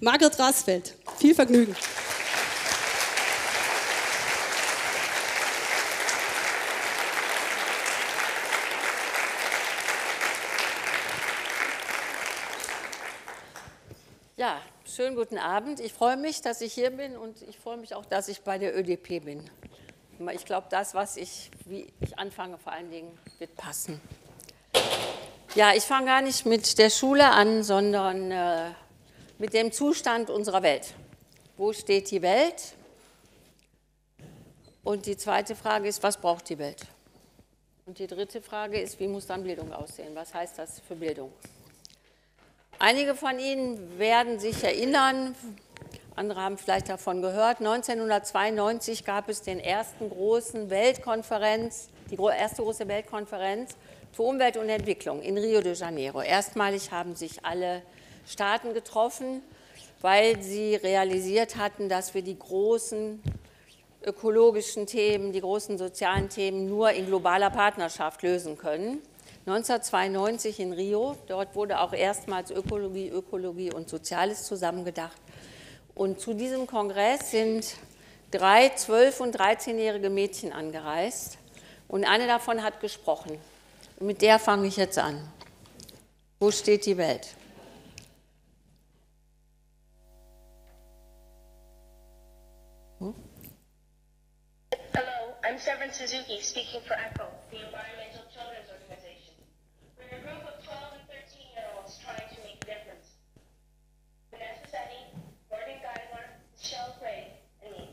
Margret Rasfeld. Viel Vergnügen. Ja, schönen guten Abend. Ich freue mich, dass ich hier bin und ich freue mich auch, dass ich bei der ÖDP bin. Ich glaube, das, was ich, wie ich anfange, vor allen Dingen wird passen. Ja, ich fange gar nicht mit der Schule an, sondern äh, mit dem Zustand unserer Welt. Wo steht die Welt? Und die zweite Frage ist, was braucht die Welt? Und die dritte Frage ist, wie muss dann Bildung aussehen? Was heißt das für Bildung? Einige von Ihnen werden sich erinnern, andere haben vielleicht davon gehört, 1992 gab es den ersten großen Weltkonferenz, die erste große Weltkonferenz für Umwelt und Entwicklung in Rio de Janeiro. Erstmalig haben sich alle Staaten getroffen, weil sie realisiert hatten, dass wir die großen ökologischen Themen, die großen sozialen Themen nur in globaler Partnerschaft lösen können. 1992 in Rio. Dort wurde auch erstmals Ökologie, Ökologie und Soziales zusammengedacht. Und zu diesem Kongress sind drei 12- und 13-jährige Mädchen angereist. Und eine davon hat gesprochen. Und mit der fange ich jetzt an. Wo steht die Welt? I'm Severin Suzuki speaking for ECHO, the Environmental Children's Organization. We're a group of 12 and 13 year olds trying to make a difference. Vanessa Setti, Gordon Geisler, Michelle Gray, and me.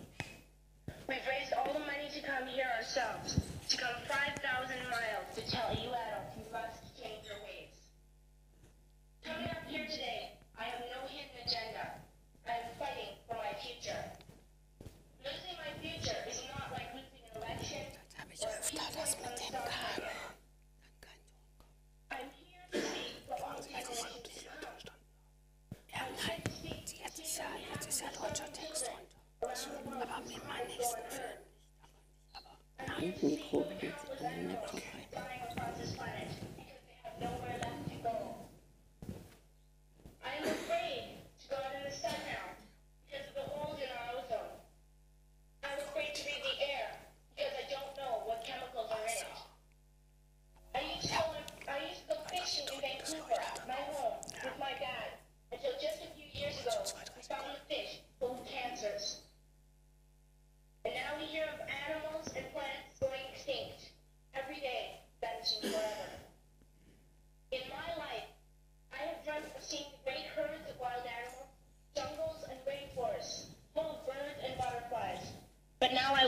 We've raised all the money to come here ourselves, to come 5,000 miles to tell you Handmikro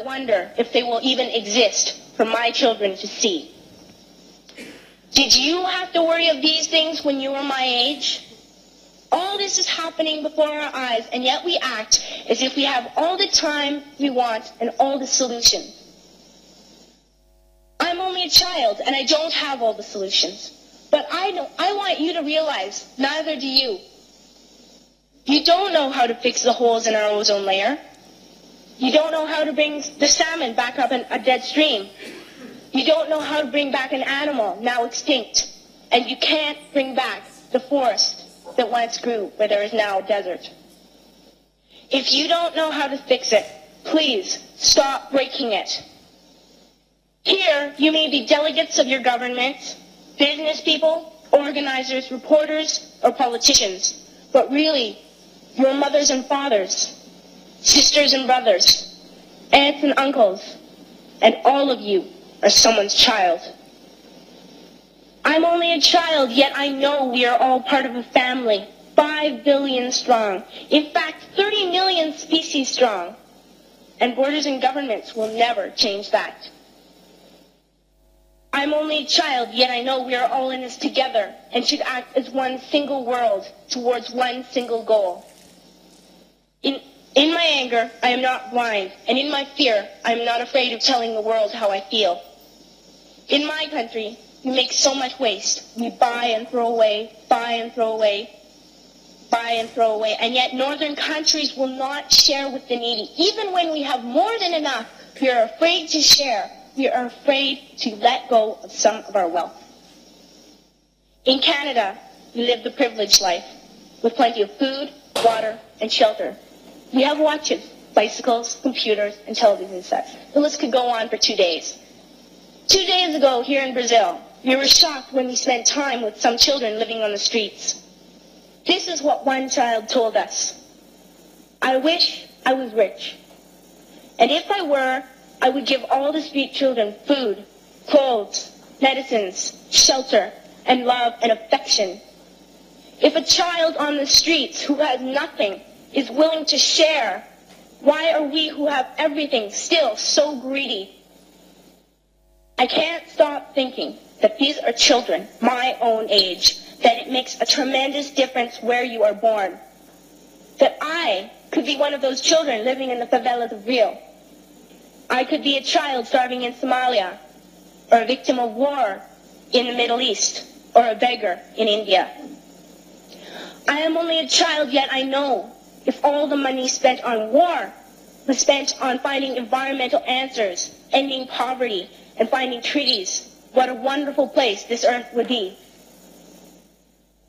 wonder if they will even exist for my children to see. Did you have to worry of these things when you were my age? All this is happening before our eyes, and yet we act as if we have all the time we want and all the solutions. I'm only a child, and I don't have all the solutions. But I, don't, I want you to realize, neither do you. You don't know how to fix the holes in our ozone layer. You don't know how to bring the salmon back up in a dead stream. You don't know how to bring back an animal now extinct. And you can't bring back the forest that once grew where there is now a desert. If you don't know how to fix it, please stop breaking it. Here, you may be delegates of your government, business people, organizers, reporters, or politicians, but really, your mothers and fathers sisters and brothers, aunts and uncles, and all of you are someone's child. I'm only a child, yet I know we are all part of a family, five billion strong. In fact, 30 million species strong. And borders and governments will never change that. I'm only a child, yet I know we are all in this together and should act as one single world towards one single goal. In in my anger, I am not blind, and in my fear, I am not afraid of telling the world how I feel. In my country, we make so much waste. We buy and throw away, buy and throw away, buy and throw away, and yet northern countries will not share with the needy. Even when we have more than enough, we are afraid to share. We are afraid to let go of some of our wealth. In Canada, we live the privileged life with plenty of food, water, and shelter. We have watches, bicycles, computers, and television sets. The list could go on for two days. Two days ago here in Brazil, we were shocked when we spent time with some children living on the streets. This is what one child told us. I wish I was rich. And if I were, I would give all the street children food, clothes, medicines, shelter, and love and affection. If a child on the streets who has nothing is willing to share, why are we who have everything still so greedy? I can't stop thinking that these are children my own age, that it makes a tremendous difference where you are born. That I could be one of those children living in the favelas of Rio. I could be a child starving in Somalia, or a victim of war in the Middle East, or a beggar in India. I am only a child, yet I know if all the money spent on war was spent on finding environmental answers, ending poverty, and finding treaties, what a wonderful place this earth would be.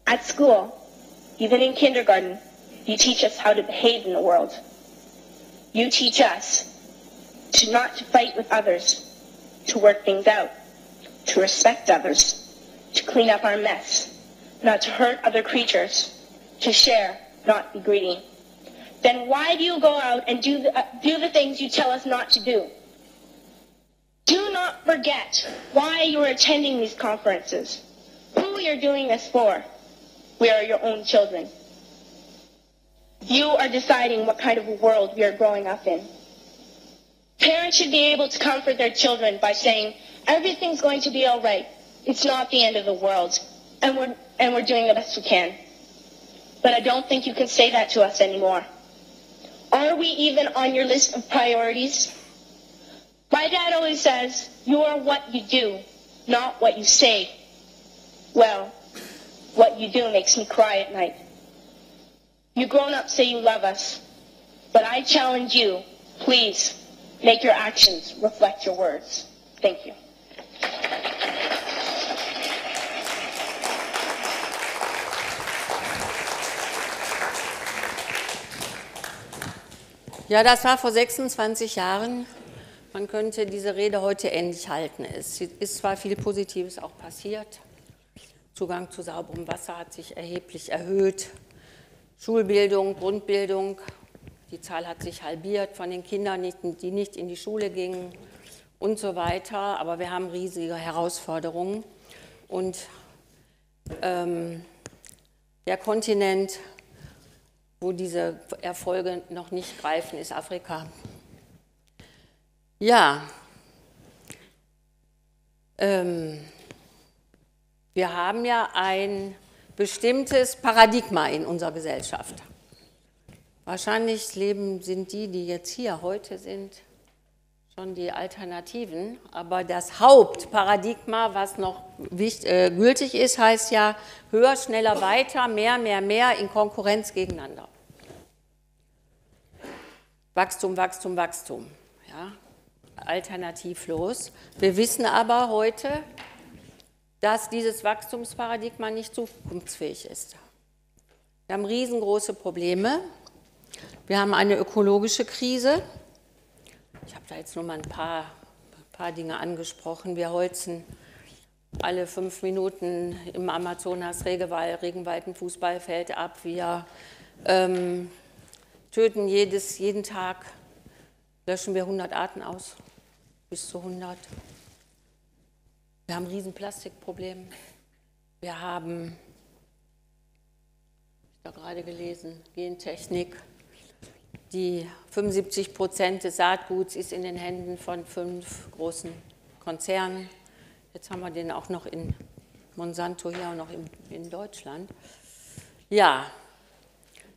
At school, even in kindergarten, you teach us how to behave in the world. You teach us to not to fight with others, to work things out, to respect others, to clean up our mess, not to hurt other creatures, to share, not be greedy. Then why do you go out and do the, uh, do the things you tell us not to do? Do not forget why you are attending these conferences, who you're doing this for. We are your own children. You are deciding what kind of a world we are growing up in. Parents should be able to comfort their children by saying, everything's going to be all right. It's not the end of the world. And we're, and we're doing the best we can. But I don't think you can say that to us anymore. Are we even on your list of priorities? My dad always says, you are what you do, not what you say. Well, what you do makes me cry at night. You grown-ups say you love us, but I challenge you, please, make your actions reflect your words. Thank you. Ja, das war vor 26 Jahren. Man könnte diese Rede heute ähnlich halten. Es ist zwar viel Positives auch passiert. Zugang zu sauberem Wasser hat sich erheblich erhöht. Schulbildung, Grundbildung, die Zahl hat sich halbiert von den Kindern, die nicht in die Schule gingen und so weiter. Aber wir haben riesige Herausforderungen. Und ähm, der Kontinent wo diese Erfolge noch nicht greifen, ist Afrika. Ja, ähm, wir haben ja ein bestimmtes Paradigma in unserer Gesellschaft. Wahrscheinlich leben, sind die, die jetzt hier heute sind, schon die Alternativen. Aber das Hauptparadigma, was noch äh, gültig ist, heißt ja höher, schneller, weiter, mehr, mehr, mehr in Konkurrenz gegeneinander. Wachstum, Wachstum, Wachstum. Ja, alternativlos. Wir wissen aber heute, dass dieses Wachstumsparadigma nicht zukunftsfähig ist. Wir haben riesengroße Probleme. Wir haben eine ökologische Krise. Ich habe da jetzt nur mal ein paar, ein paar Dinge angesprochen. Wir holzen alle fünf Minuten im Amazonas Regenwald, Regenwald ein Fußballfeld ab. Wir ähm, töten jedes, jeden Tag, löschen wir 100 Arten aus, bis zu 100. Wir haben ein Riesenplastikproblem. Wir haben, ich habe gerade gelesen, Gentechnik. Die 75 Prozent des Saatguts ist in den Händen von fünf großen Konzernen. Jetzt haben wir den auch noch in Monsanto hier und noch in, in Deutschland. Ja,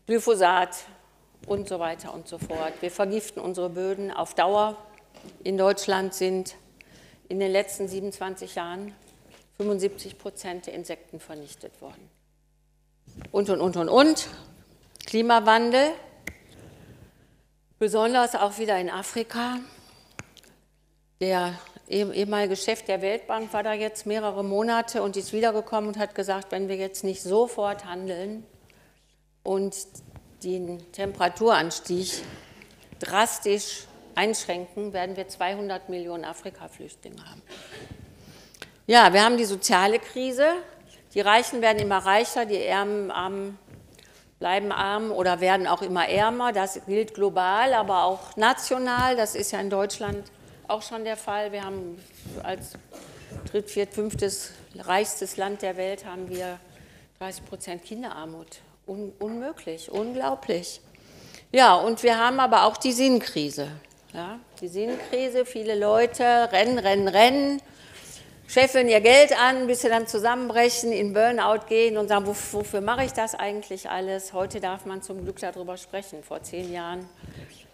Glyphosat und so weiter und so fort. Wir vergiften unsere Böden auf Dauer. In Deutschland sind in den letzten 27 Jahren 75 Prozent der Insekten vernichtet worden. Und, und, und, und, und. Klimawandel, Besonders auch wieder in Afrika. Der ehemalige Chef der Weltbank war da jetzt mehrere Monate und ist wiedergekommen und hat gesagt, wenn wir jetzt nicht sofort handeln und den Temperaturanstieg drastisch einschränken, werden wir 200 Millionen Afrika-Flüchtlinge haben. Ja, wir haben die soziale Krise. Die Reichen werden immer reicher, die Ärmen, Armen bleiben arm oder werden auch immer ärmer. Das gilt global, aber auch national. Das ist ja in Deutschland auch schon der Fall. Wir haben als dritt, viert, fünftes reichstes Land der Welt haben wir 30 Prozent Kinderarmut. Un unmöglich, unglaublich. Ja, und wir haben aber auch die Sinnkrise. Ja, die Sinnkrise, viele Leute rennen, rennen, rennen, scheffeln ihr Geld an, bis sie dann zusammenbrechen, in Burnout gehen und sagen, wofür mache ich das eigentlich alles? Heute darf man zum Glück darüber sprechen. Vor zehn Jahren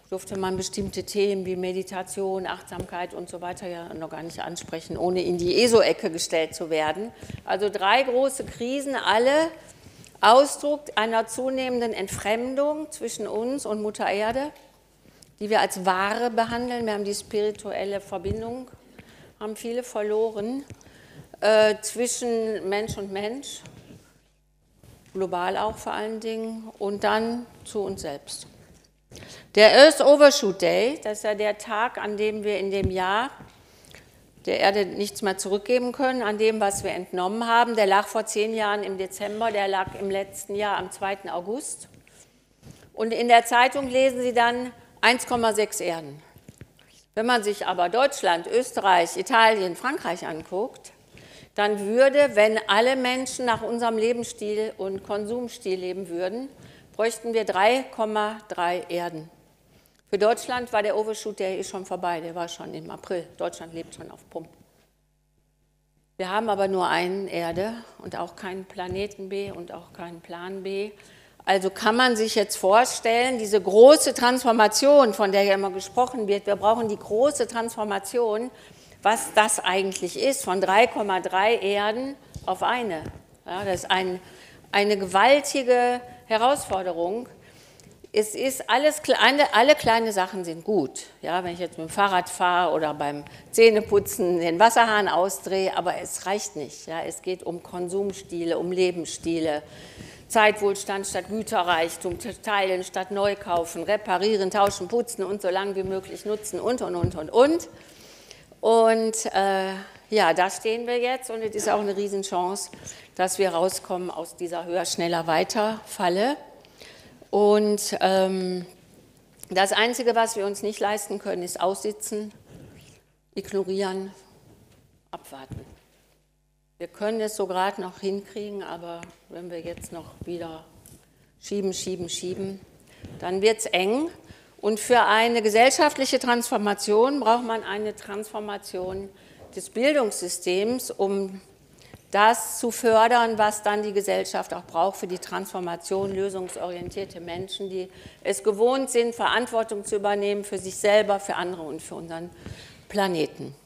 durfte man bestimmte Themen wie Meditation, Achtsamkeit und so weiter ja noch gar nicht ansprechen, ohne in die ESO-Ecke gestellt zu werden. Also drei große Krisen, alle Ausdruck einer zunehmenden Entfremdung zwischen uns und Mutter Erde, die wir als Ware behandeln. Wir haben die spirituelle Verbindung haben viele verloren äh, zwischen Mensch und Mensch, global auch vor allen Dingen, und dann zu uns selbst. Der Earth Overshoot Day, das ist ja der Tag, an dem wir in dem Jahr der Erde nichts mehr zurückgeben können, an dem, was wir entnommen haben. Der lag vor zehn Jahren im Dezember, der lag im letzten Jahr am 2. August. Und in der Zeitung lesen Sie dann 1,6 Erden. Wenn man sich aber Deutschland, Österreich, Italien, Frankreich anguckt, dann würde, wenn alle Menschen nach unserem Lebensstil und Konsumstil leben würden, bräuchten wir 3,3 Erden. Für Deutschland war der Overshoot, der ist schon vorbei, der war schon im April. Deutschland lebt schon auf Pump. Wir haben aber nur einen Erde und auch keinen Planeten B und auch keinen Plan B. Also kann man sich jetzt vorstellen, diese große Transformation, von der ja immer gesprochen wird, wir brauchen die große Transformation, was das eigentlich ist, von 3,3 Erden auf eine. Ja, das ist ein, eine gewaltige Herausforderung. Es ist alles, alle, kleine Sachen sind gut. Ja, wenn ich jetzt mit dem Fahrrad fahre oder beim Zähneputzen den Wasserhahn ausdrehe, aber es reicht nicht. Ja, es geht um Konsumstile, um Lebensstile. Zeitwohlstand statt Güterreichtum, teilen statt neu kaufen, reparieren, tauschen, putzen und so lange wie möglich nutzen und, und, und, und, und. Und äh, ja, da stehen wir jetzt und es ist auch eine Riesenchance, dass wir rauskommen aus dieser höher, schneller, weiter Falle. Und ähm, das Einzige, was wir uns nicht leisten können, ist aussitzen, ignorieren, abwarten. Wir können es so gerade noch hinkriegen, aber wenn wir jetzt noch wieder schieben, schieben, schieben, dann wird es eng. Und für eine gesellschaftliche Transformation braucht man eine Transformation des Bildungssystems, um das zu fördern, was dann die Gesellschaft auch braucht für die Transformation, lösungsorientierte Menschen, die es gewohnt sind, Verantwortung zu übernehmen für sich selber, für andere und für unseren Planeten.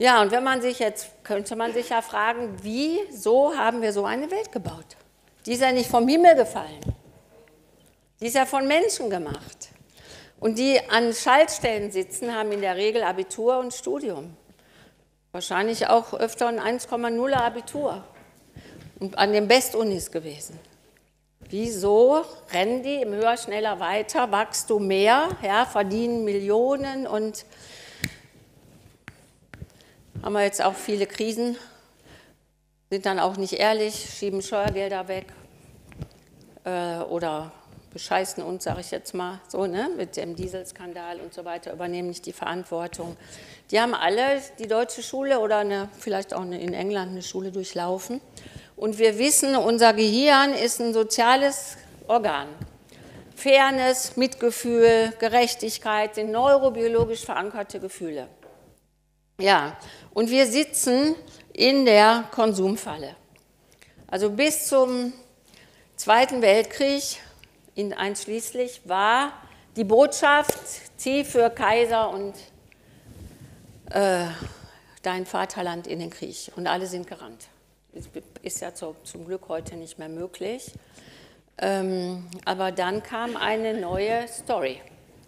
Ja, und wenn man sich jetzt, könnte man sich ja fragen, wieso haben wir so eine Welt gebaut? Die ist ja nicht vom Himmel gefallen. Die ist ja von Menschen gemacht. Und die an Schaltstellen sitzen, haben in der Regel Abitur und Studium. Wahrscheinlich auch öfter ein 1,0 Abitur. Und an den Bestunis gewesen. Wieso rennen die im Höher, Schneller, Weiter, wachst du mehr, ja, verdienen Millionen und haben wir jetzt auch viele Krisen, sind dann auch nicht ehrlich, schieben Steuergelder weg äh, oder bescheißen uns, sage ich jetzt mal so, ne, mit dem Dieselskandal und so weiter, übernehmen nicht die Verantwortung. Die haben alle die deutsche Schule oder eine, vielleicht auch eine, in England eine Schule durchlaufen. Und wir wissen, unser Gehirn ist ein soziales Organ. Fairness, Mitgefühl, Gerechtigkeit sind neurobiologisch verankerte Gefühle. Ja, und wir sitzen in der Konsumfalle. Also bis zum Zweiten Weltkrieg in einschließlich war die Botschaft, zieh für Kaiser und äh, dein Vaterland in den Krieg. Und alle sind gerannt. Das ist ja zu, zum Glück heute nicht mehr möglich. Ähm, aber dann kam eine neue Story.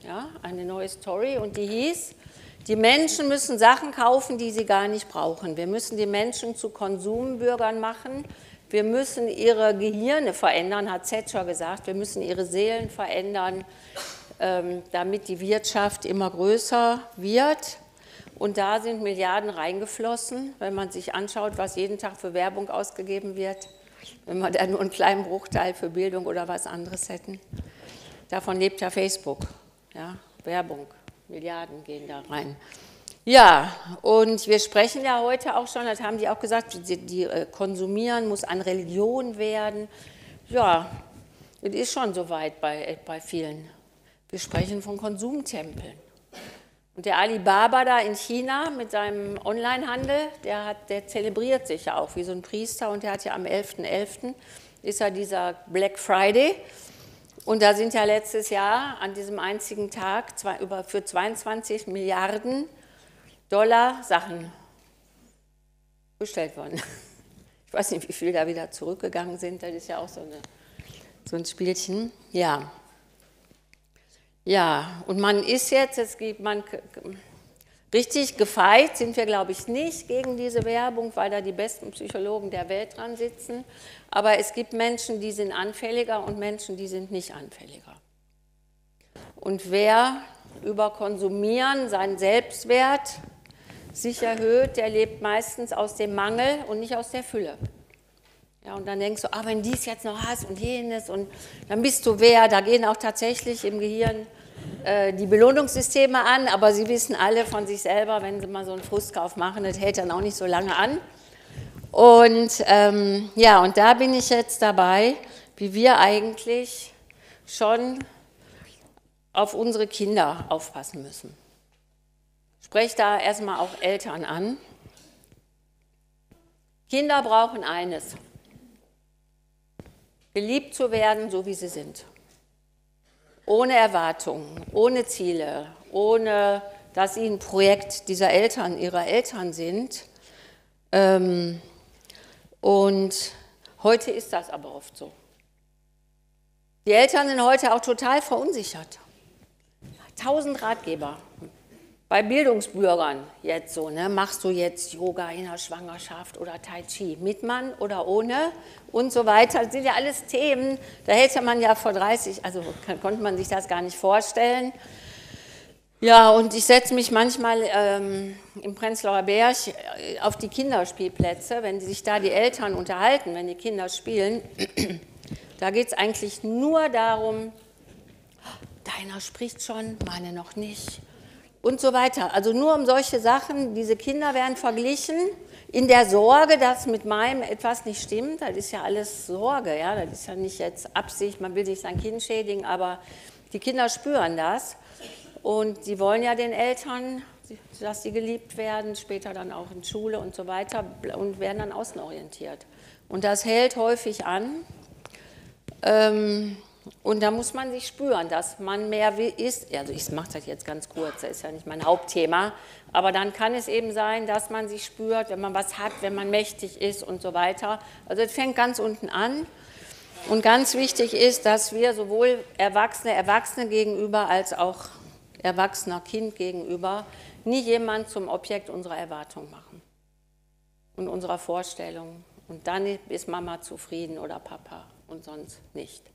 Ja, eine neue Story und die hieß, die Menschen müssen Sachen kaufen, die sie gar nicht brauchen. Wir müssen die Menschen zu Konsumbürgern machen. wir müssen ihre Gehirne verändern, hat Thatcher gesagt, wir müssen ihre Seelen verändern, ähm, damit die Wirtschaft immer größer wird. Und da sind Milliarden reingeflossen, wenn man sich anschaut, was jeden Tag für Werbung ausgegeben wird, wenn wir da nur einen kleinen Bruchteil für Bildung oder was anderes hätten. Davon lebt ja Facebook. Ja, Werbung, Milliarden gehen da rein. Ja, und wir sprechen ja heute auch schon, das haben die auch gesagt, die, die äh, konsumieren muss an Religion werden. Ja, es ist schon soweit bei, äh, bei vielen. Wir sprechen von Konsumtempeln. Und der Alibaba da in China mit seinem Onlinehandel, der, der zelebriert sich ja auch wie so ein Priester und der hat ja am 11.11. .11. ist ja dieser Black Friday. Und da sind ja letztes Jahr an diesem einzigen Tag zwei, über, für 22 Milliarden Dollar Sachen bestellt worden. Ich weiß nicht, wie viel da wieder zurückgegangen sind. Das ist ja auch so, eine, so ein Spielchen. Ja. Ja, und man ist jetzt, es gibt man richtig gefeit, sind wir, glaube ich, nicht gegen diese Werbung, weil da die besten Psychologen der Welt dran sitzen. Aber es gibt Menschen, die sind anfälliger und Menschen, die sind nicht anfälliger. Und wer über Konsumieren seinen Selbstwert sich erhöht, der lebt meistens aus dem Mangel und nicht aus der Fülle. Ja, und dann denkst du, ah, wenn dies jetzt noch hast und jenes und dann bist du wer. Da gehen auch tatsächlich im Gehirn die Belohnungssysteme an, aber sie wissen alle von sich selber, wenn sie mal so einen Frustkauf machen, das hält dann auch nicht so lange an. Und ähm, ja, und da bin ich jetzt dabei, wie wir eigentlich schon auf unsere Kinder aufpassen müssen spreche da erstmal auch Eltern an. Kinder brauchen eines, geliebt zu werden, so wie sie sind. Ohne Erwartungen, ohne Ziele, ohne dass sie ein Projekt dieser Eltern, ihrer Eltern sind. Ähm, und heute ist das aber oft so. Die Eltern sind heute auch total verunsichert. Tausend Ratgeber, bei Bildungsbürgern jetzt so, ne, machst du jetzt Yoga in der Schwangerschaft oder Tai Chi, mit Mann oder ohne und so weiter. Das sind ja alles Themen, da hätte man ja vor 30, also konnte man sich das gar nicht vorstellen. Ja, und ich setze mich manchmal ähm, im Prenzlauer Berg äh, auf die Kinderspielplätze, wenn sich da die Eltern unterhalten, wenn die Kinder spielen. Da geht es eigentlich nur darum, deiner spricht schon, meine noch nicht und so weiter. Also nur um solche Sachen, diese Kinder werden verglichen in der Sorge, dass mit meinem etwas nicht stimmt. Das ist ja alles Sorge, ja, das ist ja nicht jetzt Absicht, man will sich sein Kind schädigen, aber die Kinder spüren das und sie wollen ja den Eltern, dass sie geliebt werden, später dann auch in Schule und so weiter und werden dann außenorientiert. Und das hält häufig an. Ähm, und da muss man sich spüren, dass man mehr ist. Also ich mache das jetzt ganz kurz, das ist ja nicht mein Hauptthema. Aber dann kann es eben sein, dass man sich spürt, wenn man was hat, wenn man mächtig ist und so weiter. Also es fängt ganz unten an. Und ganz wichtig ist, dass wir sowohl Erwachsene, Erwachsene gegenüber als auch erwachsener Kind gegenüber nie jemand zum Objekt unserer Erwartung machen und unserer Vorstellung. Und dann ist Mama zufrieden oder Papa und sonst nicht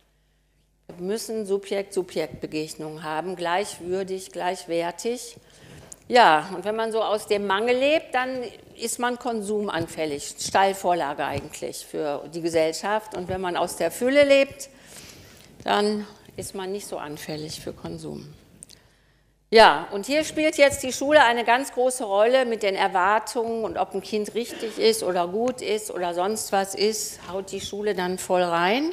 müssen Subjekt-Subjekt-Begegnungen haben, gleichwürdig, gleichwertig. Ja, und wenn man so aus dem Mangel lebt, dann ist man konsumanfällig, Steilvorlage eigentlich für die Gesellschaft. Und wenn man aus der Fülle lebt, dann ist man nicht so anfällig für Konsum. Ja, und hier spielt jetzt die Schule eine ganz große Rolle mit den Erwartungen und ob ein Kind richtig ist oder gut ist oder sonst was ist, haut die Schule dann voll rein.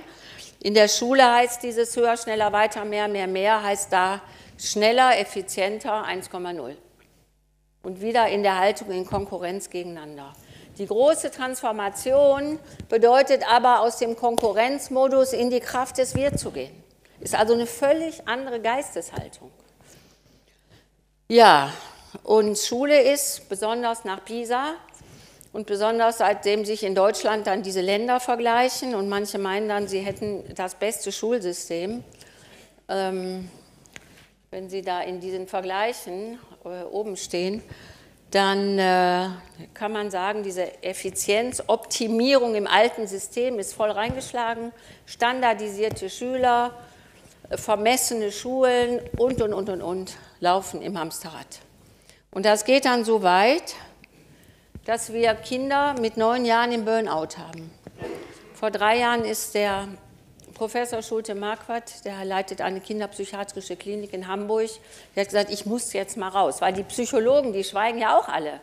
In der Schule heißt dieses höher, schneller, weiter, mehr, mehr, mehr, heißt da schneller, effizienter 1,0. Und wieder in der Haltung in Konkurrenz gegeneinander. Die große Transformation bedeutet aber, aus dem Konkurrenzmodus in die Kraft des Wir zu gehen. Ist also eine völlig andere Geisteshaltung. Ja, und Schule ist, besonders nach Pisa, und besonders seitdem sich in Deutschland dann diese Länder vergleichen und manche meinen dann, sie hätten das beste Schulsystem, ähm, wenn sie da in diesen Vergleichen äh, oben stehen, dann äh, kann man sagen, diese Effizienzoptimierung im alten System ist voll reingeschlagen. Standardisierte Schüler, äh, vermessene Schulen und, und, und, und, und laufen im Hamsterrad. Und das geht dann so weit, dass wir Kinder mit neun Jahren im Burnout haben. Vor drei Jahren ist der Professor Schulte-Marquardt, der leitet eine kinderpsychiatrische Klinik in Hamburg, der hat gesagt, ich muss jetzt mal raus, weil die Psychologen, die schweigen ja auch alle.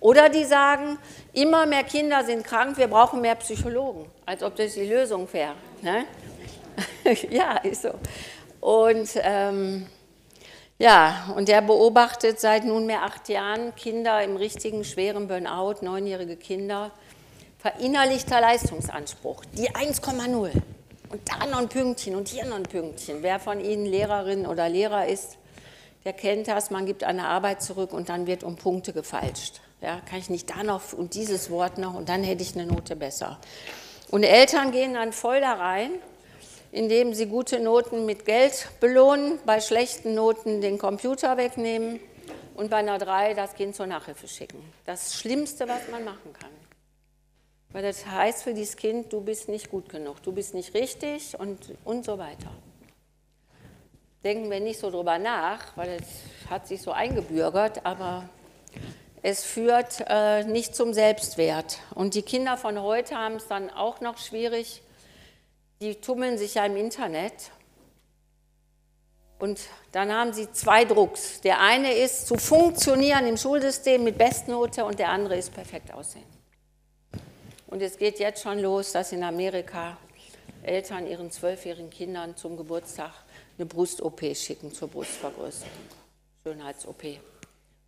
Oder die sagen, immer mehr Kinder sind krank, wir brauchen mehr Psychologen, als ob das die Lösung wäre. Ne? ja, ist so. Und ähm, ja, und der beobachtet seit nunmehr acht Jahren Kinder im richtigen schweren Burnout, neunjährige Kinder, verinnerlichter Leistungsanspruch, die 1,0. Und da noch ein Pünktchen und hier noch ein Pünktchen. Wer von Ihnen Lehrerin oder Lehrer ist, der kennt das, man gibt eine Arbeit zurück und dann wird um Punkte gefalscht. Ja, kann ich nicht da noch und dieses Wort noch und dann hätte ich eine Note besser. Und Eltern gehen dann voll da rein, indem sie gute Noten mit Geld belohnen, bei schlechten Noten den Computer wegnehmen und bei einer 3 das Kind zur Nachhilfe schicken. Das Schlimmste, was man machen kann. Weil das heißt für dieses Kind, du bist nicht gut genug, du bist nicht richtig und, und so weiter. Denken wir nicht so drüber nach, weil es hat sich so eingebürgert, aber es führt äh, nicht zum Selbstwert. Und die Kinder von heute haben es dann auch noch schwierig. Die tummeln sich ja im Internet. Und dann haben sie zwei Drucks. Der eine ist zu funktionieren im Schulsystem mit Bestnote und der andere ist perfekt aussehen. Und es geht jetzt schon los, dass in Amerika Eltern ihren zwölfjährigen Kindern zum Geburtstag eine Brust-OP schicken zur Brustvergrößerung, Schönheits-OP.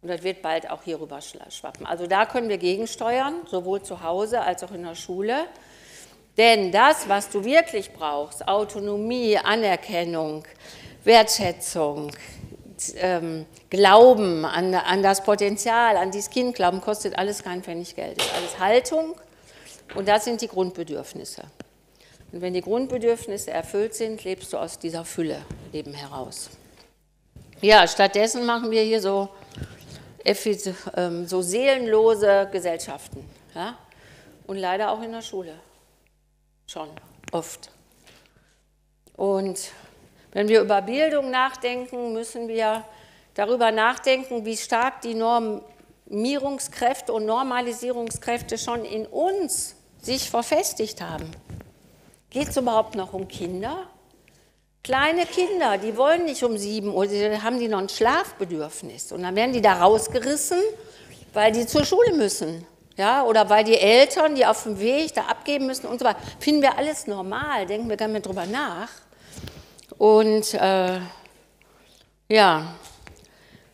Und das wird bald auch hier rüber schwappen. Also da können wir gegensteuern, sowohl zu Hause als auch in der Schule. Denn das, was du wirklich brauchst, Autonomie, Anerkennung, Wertschätzung, ähm, Glauben an, an das Potenzial, an dieses Kind glauben, kostet alles kein Pfennig Geld. Ist alles Haltung und das sind die Grundbedürfnisse. Und wenn die Grundbedürfnisse erfüllt sind, lebst du aus dieser Fülle eben heraus. Ja, stattdessen machen wir hier so, ähm, so seelenlose Gesellschaften. Ja? Und leider auch in der Schule. Schon, oft. Und wenn wir über Bildung nachdenken, müssen wir darüber nachdenken, wie stark die Normierungskräfte und Normalisierungskräfte schon in uns sich verfestigt haben. Geht es überhaupt noch um Kinder? Kleine Kinder, die wollen nicht um sieben Uhr, die haben die noch ein Schlafbedürfnis. Und dann werden die da rausgerissen, weil die zur Schule müssen. Ja, oder weil die Eltern, die auf dem Weg da abgeben müssen und so weiter. Finden wir alles normal, denken wir gar nicht drüber nach. Und äh, ja,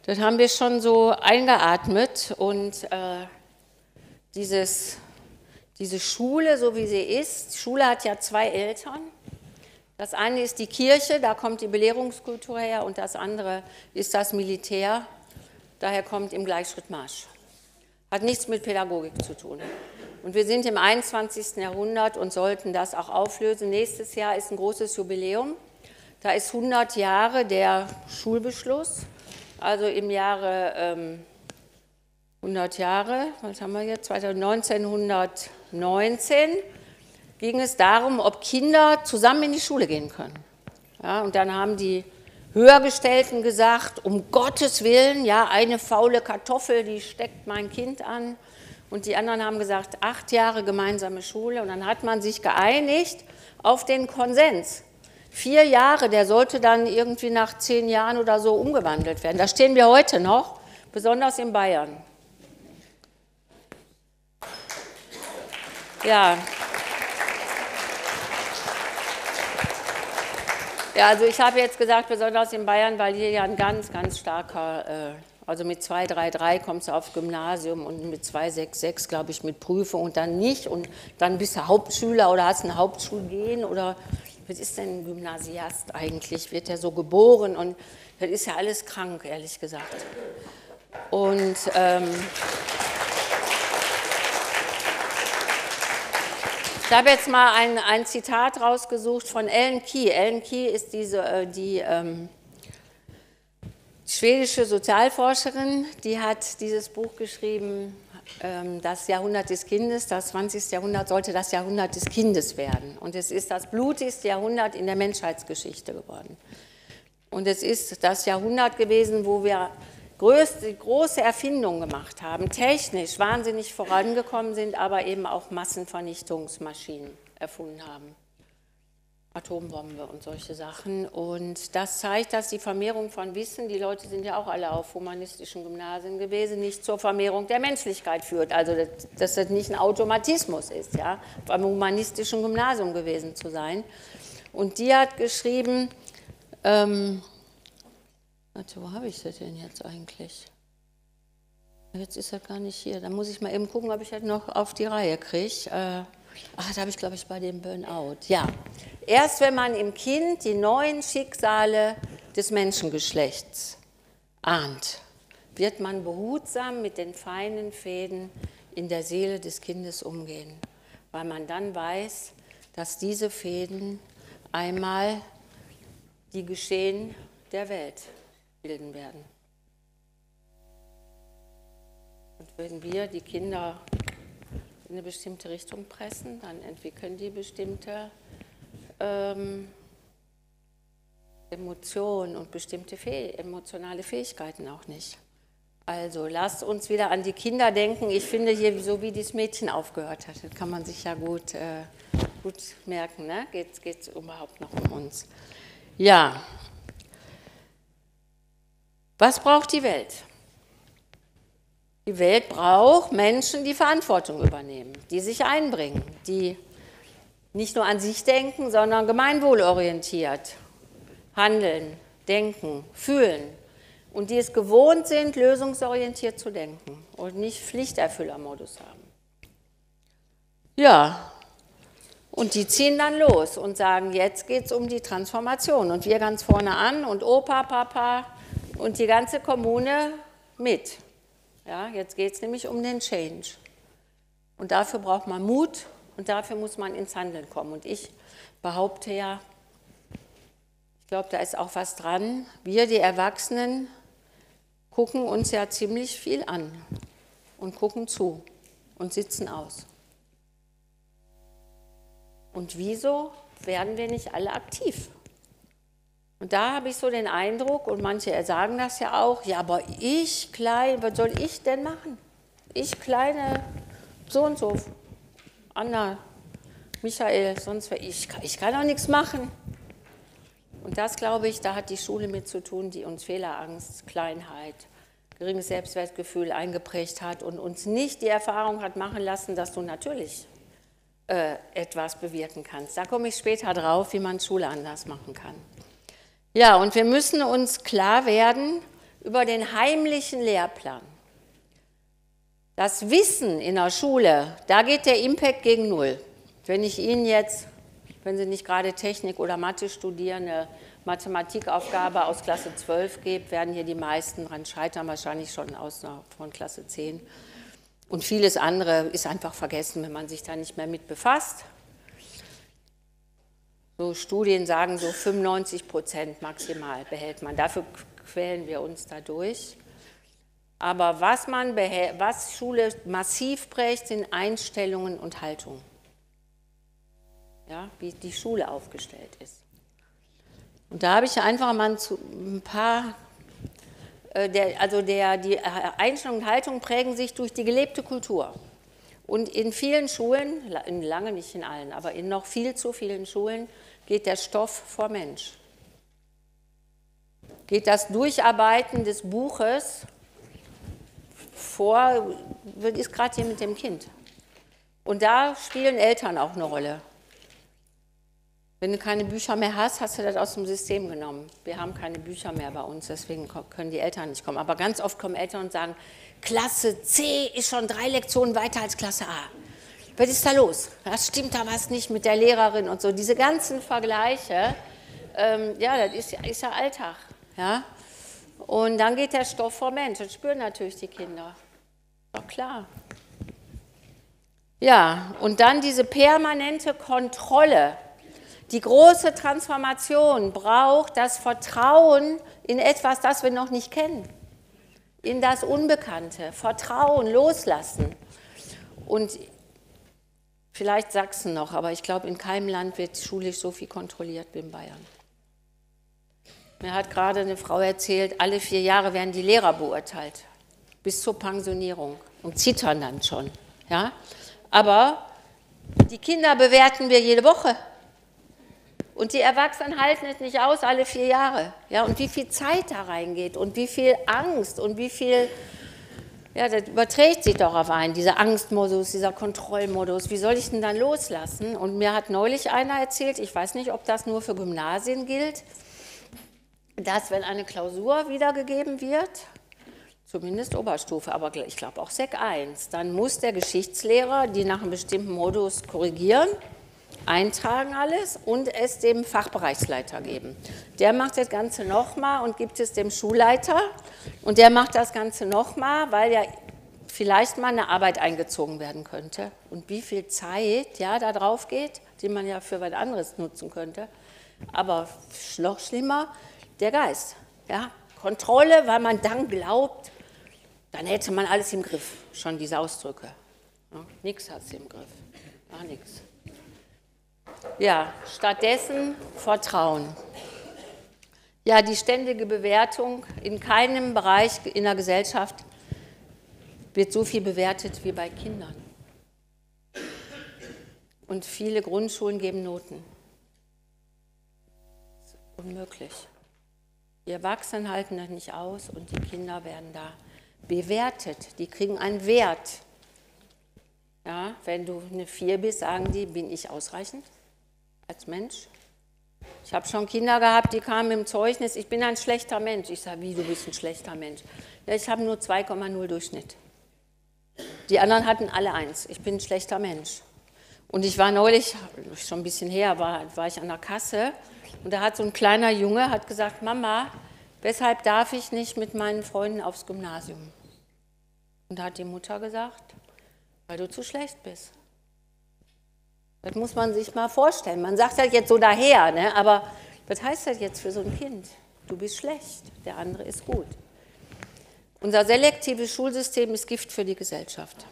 das haben wir schon so eingeatmet und äh, dieses diese Schule, so wie sie ist, Schule hat ja zwei Eltern. Das eine ist die Kirche, da kommt die Belehrungskultur her, und das andere ist das Militär, daher kommt im Gleichschrittmarsch. Hat nichts mit Pädagogik zu tun. Und wir sind im 21. Jahrhundert und sollten das auch auflösen. Nächstes Jahr ist ein großes Jubiläum. Da ist 100 Jahre der Schulbeschluss. Also im Jahre ähm, 100 Jahre, was haben wir jetzt, 1919 ging es darum, ob Kinder zusammen in die Schule gehen können. Ja, und dann haben die Höhergestellten gesagt, um Gottes Willen, ja, eine faule Kartoffel, die steckt mein Kind an. Und die anderen haben gesagt, acht Jahre gemeinsame Schule. Und dann hat man sich geeinigt auf den Konsens. Vier Jahre, der sollte dann irgendwie nach zehn Jahren oder so umgewandelt werden. Da stehen wir heute noch, besonders in Bayern. Ja. Ja, also ich habe jetzt gesagt, besonders in Bayern, weil hier ja ein ganz, ganz starker, äh, also mit 2, 3, 3 kommst du auf Gymnasium und mit 2, 6, 6, glaube ich, mit Prüfung und dann nicht und dann bist du Hauptschüler oder hast ein Hauptschulgehen oder was ist denn ein Gymnasiast eigentlich? Wird er so geboren und das ist ja alles krank, ehrlich gesagt. Und ähm, Ich habe jetzt mal ein, ein, Zitat rausgesucht von Ellen Key. Ellen Key ist diese, äh, die, ähm, schwedische Sozialforscherin, die hat dieses Buch geschrieben, ähm, das Jahrhundert des Kindes, das 20. Jahrhundert sollte das Jahrhundert des Kindes werden. Und es ist das blutigste Jahrhundert in der Menschheitsgeschichte geworden. Und es ist das Jahrhundert gewesen, wo wir größte, große Erfindungen gemacht haben, technisch wahnsinnig vorangekommen sind, aber eben auch Massenvernichtungsmaschinen erfunden haben. Atombombe und solche Sachen. Und das zeigt, dass die Vermehrung von Wissen, die Leute sind ja auch alle auf humanistischen Gymnasien gewesen, nicht zur Vermehrung der Menschlichkeit führt. Also dass das nicht ein Automatismus ist, ja, einem humanistischen Gymnasium gewesen zu sein. Und die hat geschrieben, ähm, warte, wo habe ich das denn jetzt eigentlich? Jetzt ist er gar nicht hier. Da muss ich mal eben gucken, ob ich das noch auf die Reihe kriege. Äh, ach, da habe ich, glaube ich, bei dem Burnout. Ja, Erst wenn man im Kind die neuen Schicksale des Menschengeschlechts ahnt, wird man behutsam mit den feinen Fäden in der Seele des Kindes umgehen, weil man dann weiß, dass diese Fäden einmal die Geschehen der Welt bilden werden. Und wenn wir die Kinder in eine bestimmte Richtung pressen, dann entwickeln die bestimmte ähm, Emotionen und bestimmte Fäh emotionale Fähigkeiten auch nicht. Also lasst uns wieder an die Kinder denken. Ich finde hier, so wie dieses Mädchen aufgehört hat, das kann man sich ja gut, äh, gut merken. Ne? Geht es überhaupt noch um uns? Ja. Was braucht die Welt? Die Welt braucht Menschen, die Verantwortung übernehmen, die sich einbringen, die nicht nur an sich denken, sondern gemeinwohlorientiert handeln, denken, fühlen und die es gewohnt sind, lösungsorientiert zu denken und nicht Pflichterfüllermodus haben. Ja, und die ziehen dann los und sagen, jetzt geht es um die Transformation und wir ganz vorne an und Opa, Papa und die ganze Kommune mit. Ja, jetzt geht es nämlich um den Change. Und dafür braucht man Mut und dafür muss man ins Handeln kommen. Und ich behaupte ja, ich glaube, da ist auch was dran. Wir, die Erwachsenen, gucken uns ja ziemlich viel an und gucken zu und sitzen aus. Und wieso werden wir nicht alle aktiv? Und da habe ich so den Eindruck, und manche sagen das ja auch, ja, aber ich klein, was soll ich denn machen? Ich kleine so und so Anna, Michael, sonst wer, ich, ich kann auch nichts machen. Und das, glaube ich, da hat die Schule mit zu tun, die uns Fehlerangst, Kleinheit, geringes Selbstwertgefühl eingeprägt hat und uns nicht die Erfahrung hat machen lassen, dass du natürlich äh, etwas bewirken kannst. Da komme ich später drauf, wie man Schule anders machen kann. Ja, und wir müssen uns klar werden über den heimlichen Lehrplan. Das Wissen in der Schule, da geht der Impact gegen Null. Wenn ich Ihnen jetzt, wenn Sie nicht gerade Technik oder Mathe studieren, eine Mathematikaufgabe aus Klasse 12 gebe, werden hier die meisten dran scheitern, wahrscheinlich schon aus von Klasse 10. Und vieles andere ist einfach vergessen, wenn man sich da nicht mehr mit befasst. So Studien sagen, so 95 Prozent maximal behält man. Dafür quälen wir uns da durch. Aber was, man was Schule massiv prägt, sind Einstellungen und Haltungen. Ja, wie die Schule aufgestellt ist. Und da habe ich einfach mal ein paar, äh, also der, die Einstellungen und Haltungen prägen sich durch die gelebte Kultur. Und in vielen Schulen, in lange nicht in allen, aber in noch viel zu vielen Schulen geht der Stoff vor Mensch. Geht das Durcharbeiten des Buches vor, ist gerade hier mit dem Kind. Und da spielen Eltern auch eine Rolle. Wenn du keine Bücher mehr hast, hast du das aus dem System genommen. Wir haben keine Bücher mehr bei uns, deswegen können die Eltern nicht kommen. Aber ganz oft kommen Eltern und sagen, Klasse C ist schon drei Lektionen weiter als Klasse A. Was ist da los? Das stimmt da was nicht mit der Lehrerin und so. Diese ganzen Vergleiche, ähm, ja, das ist, ist ja Alltag. Ja? Und dann geht der Stoff vor Mensch. Das spüren natürlich die Kinder. Doch klar. Ja, und dann diese permanente Kontrolle. Die große Transformation braucht das Vertrauen in etwas, das wir noch nicht kennen, in das Unbekannte, Vertrauen, loslassen. Und vielleicht Sachsen noch, aber ich glaube, in keinem Land wird schulisch so viel kontrolliert wie in Bayern. Mir hat gerade eine Frau erzählt, alle vier Jahre werden die Lehrer beurteilt, bis zur Pensionierung und zittern dann schon. Ja? Aber die Kinder bewerten wir jede Woche. Und die Erwachsenen halten es nicht aus, alle vier Jahre. Ja, und wie viel Zeit da reingeht und wie viel Angst und wie viel, ja, das überträgt sich doch auf einen, dieser Angstmodus, dieser Kontrollmodus. Wie soll ich denn dann loslassen? Und mir hat neulich einer erzählt, ich weiß nicht, ob das nur für Gymnasien gilt, dass wenn eine Klausur wiedergegeben wird, zumindest Oberstufe, aber ich glaube auch Sek 1, dann muss der Geschichtslehrer die nach einem bestimmten Modus korrigieren eintragen alles und es dem Fachbereichsleiter geben. Der macht das Ganze nochmal und gibt es dem Schulleiter und der macht das Ganze nochmal, weil ja vielleicht mal eine Arbeit eingezogen werden könnte und wie viel Zeit ja da drauf geht, die man ja für was anderes nutzen könnte. Aber noch schlimmer, der Geist. Ja? Kontrolle, weil man dann glaubt, dann hätte man alles im Griff, schon diese Ausdrücke. Ja? Nichts hat es im Griff, gar nichts. Ja, stattdessen Vertrauen. Ja, die ständige Bewertung. In keinem Bereich in der Gesellschaft wird so viel bewertet wie bei Kindern. Und viele Grundschulen geben Noten. Unmöglich. Die Erwachsenen halten das nicht aus und die Kinder werden da bewertet. Die kriegen einen Wert. Ja, wenn du eine 4 bist, sagen die, bin ich ausreichend? Als Mensch. Ich habe schon Kinder gehabt, die kamen im Zeugnis, ich bin ein schlechter Mensch. Ich sage, wie, du bist ein schlechter Mensch? Ja, ich habe nur 2,0 Durchschnitt. Die anderen hatten alle eins. Ich bin ein schlechter Mensch. Und ich war neulich, schon ein bisschen her, war, war ich an der Kasse und da hat so ein kleiner Junge hat gesagt, Mama, weshalb darf ich nicht mit meinen Freunden aufs Gymnasium? Und da hat die Mutter gesagt, weil du zu schlecht bist. Das muss man sich mal vorstellen. Man sagt das jetzt so daher, ne? aber was heißt das jetzt für so ein Kind? Du bist schlecht, der andere ist gut. Unser selektives Schulsystem ist Gift für die Gesellschaft.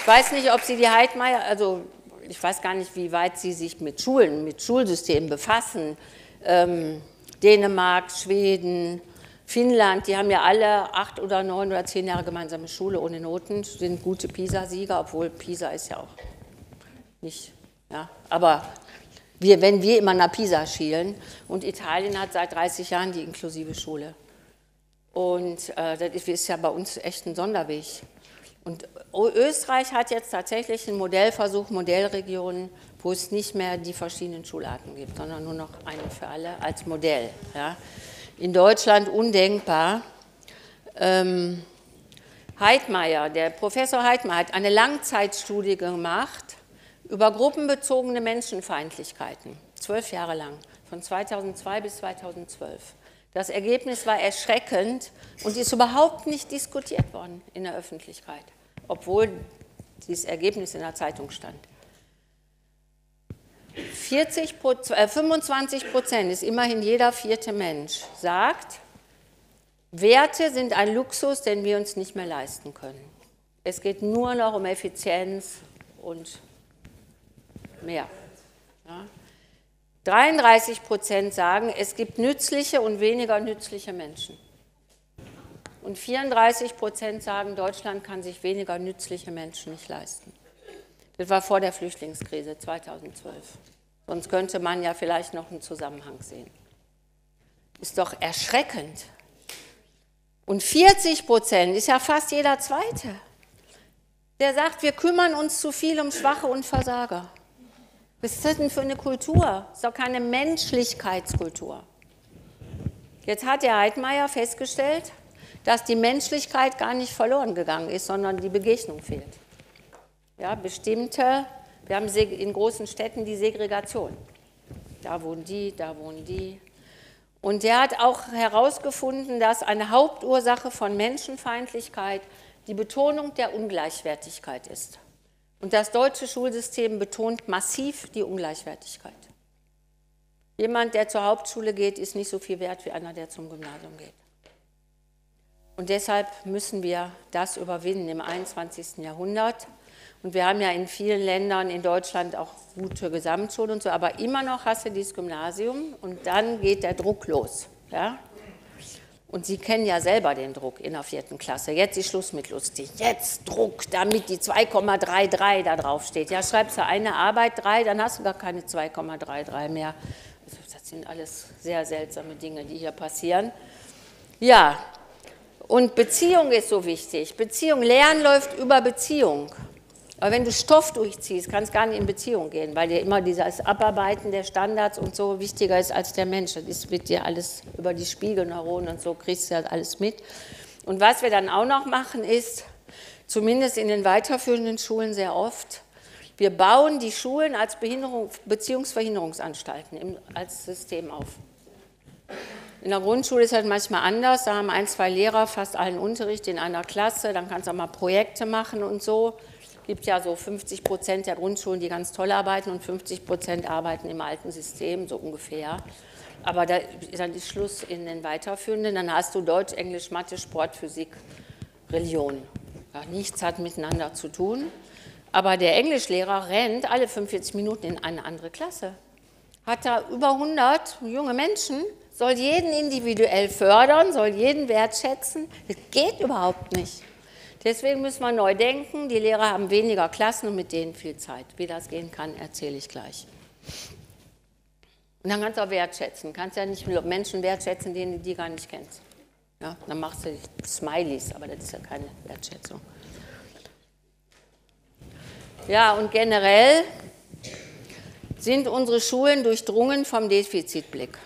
Ich weiß nicht, ob Sie die Heidmeier, also ich weiß gar nicht, wie weit Sie sich mit Schulen, mit Schulsystemen befassen. Ähm, Dänemark, Schweden, Finnland, die haben ja alle acht oder neun oder zehn Jahre gemeinsame Schule ohne Noten, sind gute PISA-Sieger, obwohl PISA ist ja auch nicht, ja, aber wir, wenn wir immer nach Pisa schielen und Italien hat seit 30 Jahren die inklusive Schule. Und äh, das ist ja bei uns echt ein Sonderweg. Und Österreich hat jetzt tatsächlich einen Modellversuch, Modellregionen, wo es nicht mehr die verschiedenen Schularten gibt, sondern nur noch eine für alle als Modell. Ja in Deutschland undenkbar. Ähm, Heidmeier, der Professor Heidmeier hat eine Langzeitstudie gemacht über gruppenbezogene Menschenfeindlichkeiten, zwölf Jahre lang, von 2002 bis 2012. Das Ergebnis war erschreckend und ist überhaupt nicht diskutiert worden in der Öffentlichkeit, obwohl dieses Ergebnis in der Zeitung stand. 40, 25 äh, Prozent ist immerhin jeder vierte Mensch, sagt, Werte sind ein Luxus, den wir uns nicht mehr leisten können. Es geht nur noch um Effizienz und mehr. Ja. 33 Prozent sagen, es gibt nützliche und weniger nützliche Menschen. Und 34 Prozent sagen, Deutschland kann sich weniger nützliche Menschen nicht leisten. Das war vor der Flüchtlingskrise 2012. Sonst könnte man ja vielleicht noch einen Zusammenhang sehen. Ist doch erschreckend. Und 40 Prozent ist ja fast jeder Zweite. Der sagt, wir kümmern uns zu viel um Schwache und Versager. Was ist das denn für eine Kultur? Das ist doch keine Menschlichkeitskultur. Jetzt hat der Heidmeier festgestellt, dass die Menschlichkeit gar nicht verloren gegangen ist, sondern die Begegnung fehlt. Ja, bestimmte, wir haben in großen Städten die Segregation. Da wohnen die, da wohnen die. Und der hat auch herausgefunden, dass eine Hauptursache von Menschenfeindlichkeit die Betonung der Ungleichwertigkeit ist. Und das deutsche Schulsystem betont massiv die Ungleichwertigkeit. Jemand, der zur Hauptschule geht, ist nicht so viel wert wie einer, der zum Gymnasium geht. Und deshalb müssen wir das überwinden im 21. Jahrhundert. Und wir haben ja in vielen Ländern in Deutschland auch gute Gesamtschulen und so, aber immer noch hast du dieses Gymnasium und dann geht der Druck los. Ja? Und Sie kennen ja selber den Druck in der vierten Klasse. Jetzt ist Schluss mit lustig. Jetzt Druck, damit die 2,33 da drauf steht. Ja, schreibst du eine Arbeit 3, dann hast du gar keine 2,33 mehr. Das sind alles sehr seltsame Dinge, die hier passieren. Ja, und Beziehung ist so wichtig. Beziehung, Lernen läuft über Beziehung. Aber wenn du Stoff durchziehst, kannst du gar nicht in Beziehung gehen, weil dir immer dieses Abarbeiten der Standards und so wichtiger ist als der Mensch. Das wird dir alles über die Spiegelneuronen und so kriegst du das alles mit. Und was wir dann auch noch machen ist, zumindest in den weiterführenden Schulen sehr oft, wir bauen die Schulen als Behinderung, Beziehungsverhinderungsanstalten im, als System auf. In der Grundschule ist halt manchmal anders. Da haben ein, zwei Lehrer fast allen Unterricht in einer Klasse. Dann kannst du auch mal Projekte machen und so. Gibt ja so 50 Prozent der Grundschulen, die ganz toll arbeiten und 50 Prozent arbeiten im alten System, so ungefähr. Aber da, dann ist Schluss in den weiterführenden. Dann hast du Deutsch, Englisch, Mathe, Sport, Physik, Religion. Ja, nichts hat miteinander zu tun. Aber der Englischlehrer rennt alle 45 Minuten in eine andere Klasse. Hat da über 100 junge Menschen, soll jeden individuell fördern, soll jeden wertschätzen. Das geht überhaupt nicht. Deswegen müssen wir neu denken. Die Lehrer haben weniger Klassen und mit denen viel Zeit. Wie das gehen kann, erzähle ich gleich. Und dann kannst du auch wertschätzen. Du kannst ja nicht Menschen wertschätzen, die du gar nicht kennst. Ja, dann machst du Smileys, aber das ist ja keine Wertschätzung. Ja, und generell sind unsere Schulen durchdrungen vom Defizitblick.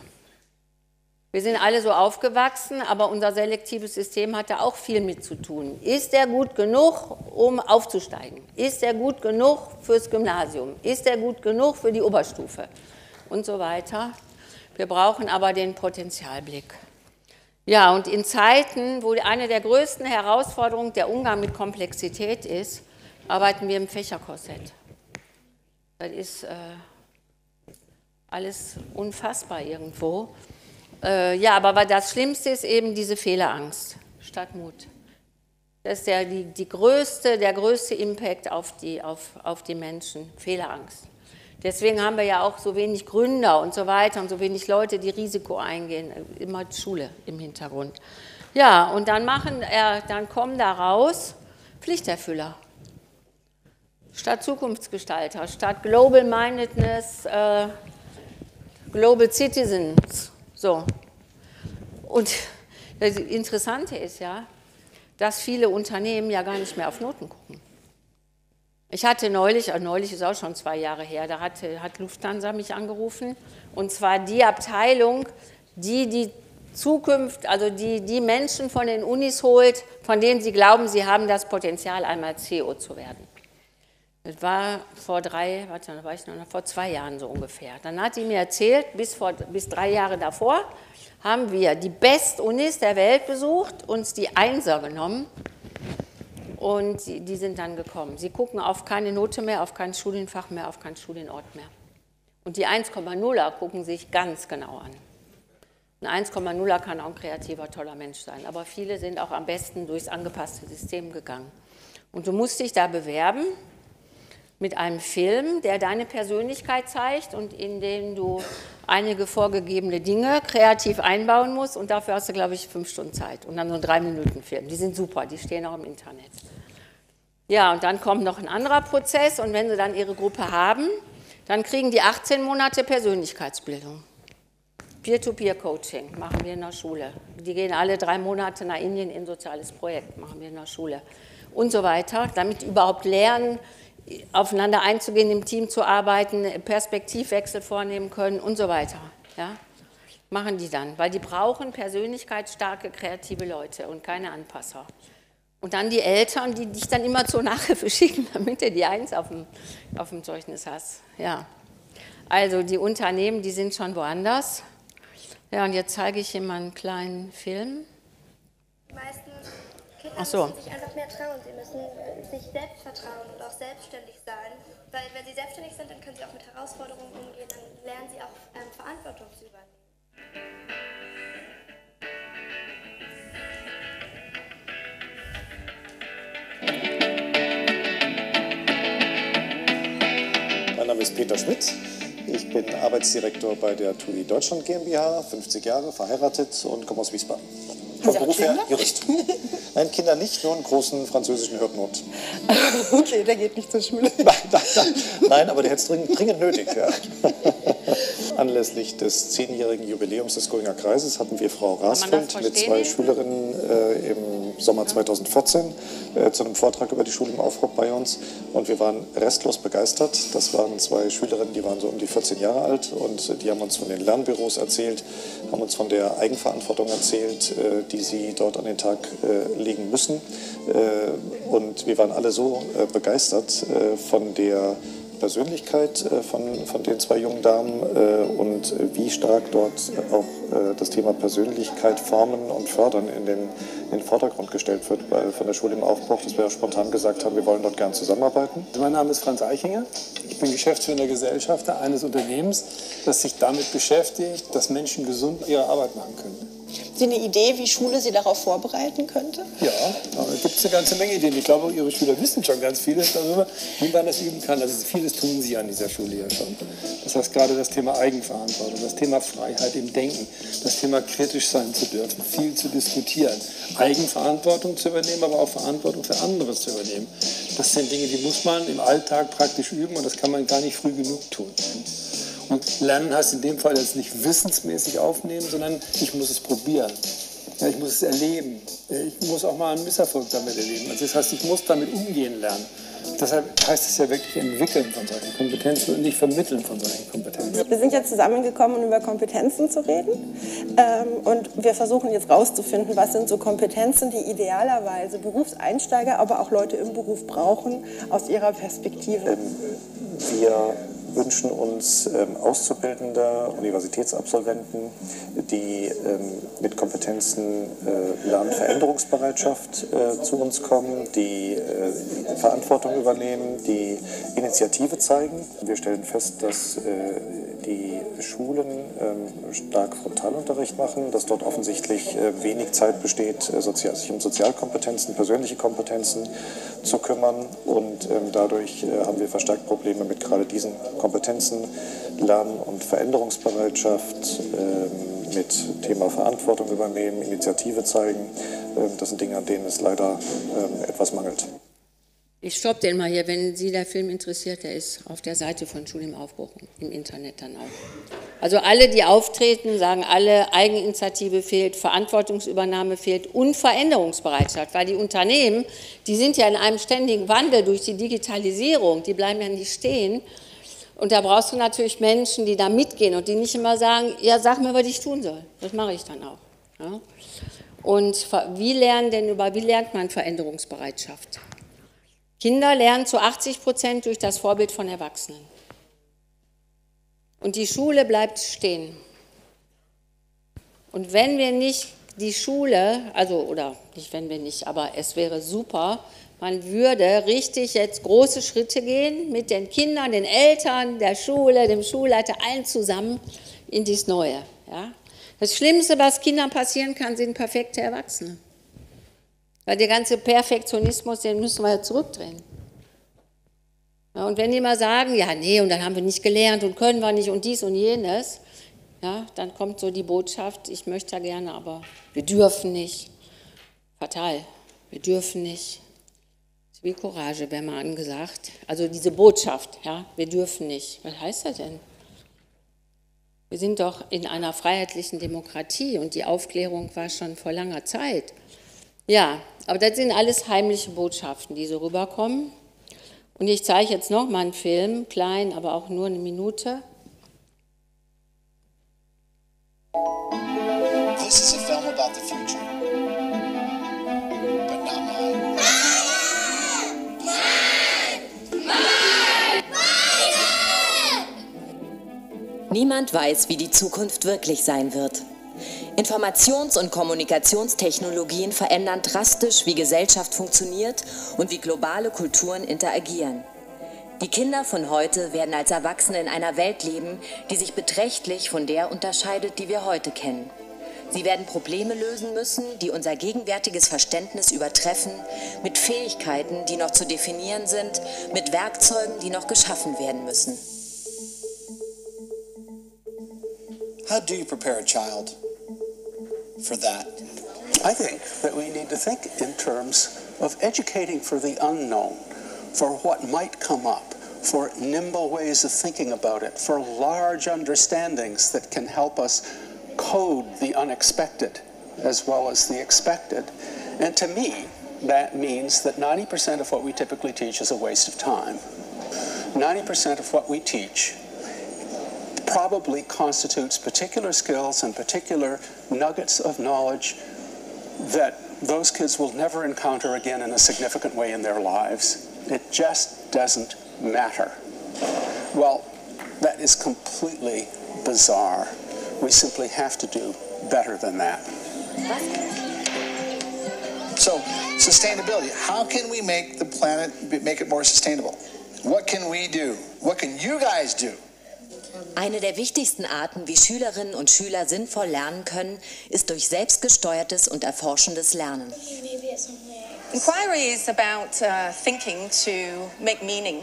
Wir sind alle so aufgewachsen, aber unser selektives System hat da auch viel mit zu tun. Ist er gut genug, um aufzusteigen? Ist er gut genug fürs Gymnasium? Ist er gut genug für die Oberstufe? Und so weiter. Wir brauchen aber den Potenzialblick. Ja, und in Zeiten, wo eine der größten Herausforderungen der Umgang mit Komplexität ist, arbeiten wir im Fächerkorsett. Das ist äh, alles unfassbar irgendwo. Äh, ja, aber das Schlimmste ist eben diese Fehlerangst statt Mut. Das ist der, die, die größte, der größte Impact auf die, auf, auf die Menschen, Fehlerangst. Deswegen haben wir ja auch so wenig Gründer und so weiter und so wenig Leute, die Risiko eingehen, immer Schule im Hintergrund. Ja, und dann, machen, äh, dann kommen da raus Pflichterfüller statt Zukunftsgestalter, statt Global Mindedness, äh, Global Citizens. So. Und das Interessante ist ja, dass viele Unternehmen ja gar nicht mehr auf Noten gucken. Ich hatte neulich, äh, neulich ist auch schon zwei Jahre her, da hat, hat Lufthansa mich angerufen, und zwar die Abteilung, die die Zukunft, also die, die Menschen von den Unis holt, von denen sie glauben, sie haben das Potenzial, einmal CEO zu werden. Das war vor drei, warte, war ich noch, vor zwei Jahren so ungefähr. Dann hat sie mir erzählt, bis, vor, bis drei Jahre davor haben wir die Best-Unis der Welt besucht, uns die Einser genommen und die, die sind dann gekommen. Sie gucken auf keine Note mehr, auf kein Studienfach mehr, auf keinen Studienort mehr. Und die 1,0er gucken sich ganz genau an. Ein 1,0er kann auch ein kreativer, toller Mensch sein, aber viele sind auch am besten durchs angepasste System gegangen. Und du musst dich da bewerben mit einem Film, der deine Persönlichkeit zeigt und in dem du einige vorgegebene Dinge kreativ einbauen musst und dafür hast du, glaube ich, fünf Stunden Zeit und dann so ein drei Minuten Film. Die sind super, die stehen auch im Internet. Ja, und dann kommt noch ein anderer Prozess und wenn sie dann ihre Gruppe haben, dann kriegen die 18 Monate Persönlichkeitsbildung. Peer-to-Peer-Coaching machen wir in der Schule. Die gehen alle drei Monate nach Indien in ein soziales Projekt, machen wir in der Schule und so weiter, damit überhaupt lernen, aufeinander einzugehen, im Team zu arbeiten, Perspektivwechsel vornehmen können und so weiter. Ja? Machen die dann, weil die brauchen persönlichkeitsstarke, kreative Leute und keine Anpasser. Und dann die Eltern, die dich dann immer zur Nachhilfe schicken, damit du die Eins auf dem, auf dem Zeugnis hast. Ja. Also die Unternehmen, die sind schon woanders. Ja, und jetzt zeige ich Ihnen mal einen kleinen Film. Die meisten Ach so. Sie müssen sich einfach mehr trauen. Sie müssen äh, sich selbst vertrauen und auch selbstständig sein. Weil wenn sie selbstständig sind, dann können sie auch mit Herausforderungen umgehen. Dann lernen sie auch ähm, Verantwortung zu übernehmen. Mein Name ist Peter Schmidt. Ich bin Arbeitsdirektor bei der TUI Deutschland GmbH, 50 Jahre, verheiratet und komme aus Wiesbaden. Vom Beruf her? Jurist. Nein, Kinder nicht, nur einen großen französischen Hirtenhund. Okay, der geht nicht zur Schule. Nein, nein, nein. Nein, aber der hätte es dringend, dringend nötig. Ja. Anlässlich des zehnjährigen Jubiläums des Goinger Kreises hatten wir Frau Rasfeld mit zwei? Schülerinnen äh, im Sommer 2014 äh, zu einem Vortrag über die Schule im Aufbruch bei uns. Und wir waren restlos begeistert. Das waren zwei Schülerinnen, die waren so um die 14 Jahre alt und die haben uns von den Lernbüros erzählt, haben uns von der Eigenverantwortung erzählt, äh, die sie dort an den Tag äh, legen müssen. Äh, Und wir waren alle so äh, begeistert von der Persönlichkeit äh, von, von den zwei jungen Damen äh, und wie stark dort auch äh, das Thema Persönlichkeit formen und fördern in den, in den Vordergrund gestellt wird bei, von der Schule im Aufbruch, dass wir auch spontan gesagt haben, wir wollen dort gern zusammenarbeiten. Mein Name ist Franz Eichinger. Ich bin geschäftsführender Gesellschafter eines Unternehmens, das sich damit beschäftigt, dass Menschen gesund ihre Arbeit machen können. Sie eine Idee, wie Schule Sie darauf vorbereiten könnte? Ja, da gibt es eine ganze Menge Ideen. Ich glaube, Ihre Schüler wissen schon ganz vieles darüber, wie man das üben kann. Also vieles tun sie an dieser Schule ja schon. Das heißt gerade das Thema Eigenverantwortung, das Thema Freiheit im Denken, das Thema kritisch sein zu dürfen, viel zu diskutieren, Eigenverantwortung zu übernehmen, aber auch Verantwortung für anderes zu übernehmen. Das sind Dinge, die muss man im Alltag praktisch üben und das kann man gar nicht früh genug tun. Und Lernen heißt in dem Fall jetzt nicht wissensmäßig aufnehmen, sondern ich muss es probieren. Ja, ich muss es erleben. Ich muss auch mal einen Misserfolg damit erleben. Also das heißt, ich muss damit umgehen lernen. Deshalb heißt es ja wirklich entwickeln von solchen Kompetenzen und nicht vermitteln von solchen Kompetenzen. Wir sind jetzt zusammengekommen, um über Kompetenzen zu reden. Ähm, und wir versuchen jetzt rauszufinden, was sind so Kompetenzen, die idealerweise Berufseinsteiger, aber auch Leute im Beruf brauchen, aus ihrer Perspektive. Wir wünschen uns ähm, Auszubildende, Universitätsabsolventen, die ähm, mit Kompetenzen äh, Lernveränderungsbereitschaft äh, zu uns kommen, die äh, Verantwortung übernehmen, die Initiative zeigen. Wir stellen fest, dass die Schulen ähm, stark Frontalunterricht machen, dass dort offensichtlich wenig Zeit besteht, sich um Sozialkompetenzen, persönliche Kompetenzen zu kümmern. Und ähm, dadurch äh, haben wir verstärkt Probleme mit gerade diesen Kompetenzen, Lern- und Veränderungsbereitschaft, ähm, mit Thema Verantwortung übernehmen, Initiative zeigen. Ähm, das sind Dinge, an denen es leider ähm, etwas mangelt. Ich stopp den mal hier, wenn Sie der Film interessiert, der ist auf der Seite von Schule im Aufbruch, im Internet dann auch. Also alle, die auftreten, sagen alle, Eigeninitiative fehlt, Verantwortungsübernahme fehlt und Veränderungsbereitschaft, weil die Unternehmen, die sind ja in einem ständigen Wandel durch die Digitalisierung, die bleiben ja nicht stehen. Und da brauchst du natürlich Menschen, die da mitgehen und die nicht immer sagen, ja, sag mir, was ich tun soll. Das mache ich dann auch. Ja? Und wie lernen denn über, wie lernt man Veränderungsbereitschaft? Kinder lernen zu 80 Prozent durch das Vorbild von Erwachsenen. Und die Schule bleibt stehen. Und wenn wir nicht die Schule, also oder nicht wenn wir nicht, aber es wäre super, man würde richtig jetzt große Schritte gehen mit den Kindern, den Eltern, der Schule, dem Schulleiter, allen zusammen in dies Neue. Ja? Das Schlimmste, was Kindern passieren kann, sind perfekte Erwachsene. Weil der ganze Perfektionismus, den müssen wir ja zurückdrehen. Ja, und wenn die mal sagen, ja, nee, und dann haben wir nicht gelernt und können wir nicht und dies und jenes, ja, dann kommt so die Botschaft, ich möchte ja gerne, aber wir dürfen nicht. Fatal, wir dürfen nicht. Ist wie Courage, wäre mal angesagt. Also diese Botschaft, ja, wir dürfen nicht. Was heißt das denn? Wir sind doch in einer freiheitlichen Demokratie und die Aufklärung war schon vor langer Zeit. Ja, aber das sind alles heimliche Botschaften, die so rüberkommen. Und ich zeige jetzt noch mal einen Film, klein, aber auch nur eine Minute. This is a film about the future, but not mine. Niemand weiß, wie die Zukunft wirklich sein wird. Informations- und Kommunikationstechnologien verändern drastisch, wie Gesellschaft funktioniert und wie globale Kulturen interagieren. Die Kinder von heute werden als Erwachsene in einer Welt leben, die sich beträchtlich von der unterscheidet, die wir heute kennen. Sie werden Probleme lösen müssen, die unser gegenwärtiges Verständnis übertreffen, mit Fähigkeiten, die noch zu definieren sind, mit Werkzeugen, die noch geschaffen werden müssen. How do you prepare a child for that? I think that we need to think in terms of educating for the unknown, for what might come up, for nimble ways of thinking about it, for large understandings that can help us code the unexpected as well as the expected. And to me, that means that 90% of what we typically teach is a waste of time. 90% of what we teach probably constitutes particular skills and particular nuggets of knowledge that those kids will never encounter again in a significant way in their lives. It just doesn't matter. Well, that is completely bizarre. We simply have to do better than that. So, sustainability. How can we make the planet make it more sustainable? What can we do? What can you guys do? Eine der wichtigsten Arten, wie Schülerinnen und Schüler sinnvoll lernen können, ist durch selbstgesteuertes und erforschendes Lernen. Inquiry is about uh, thinking to make meaning.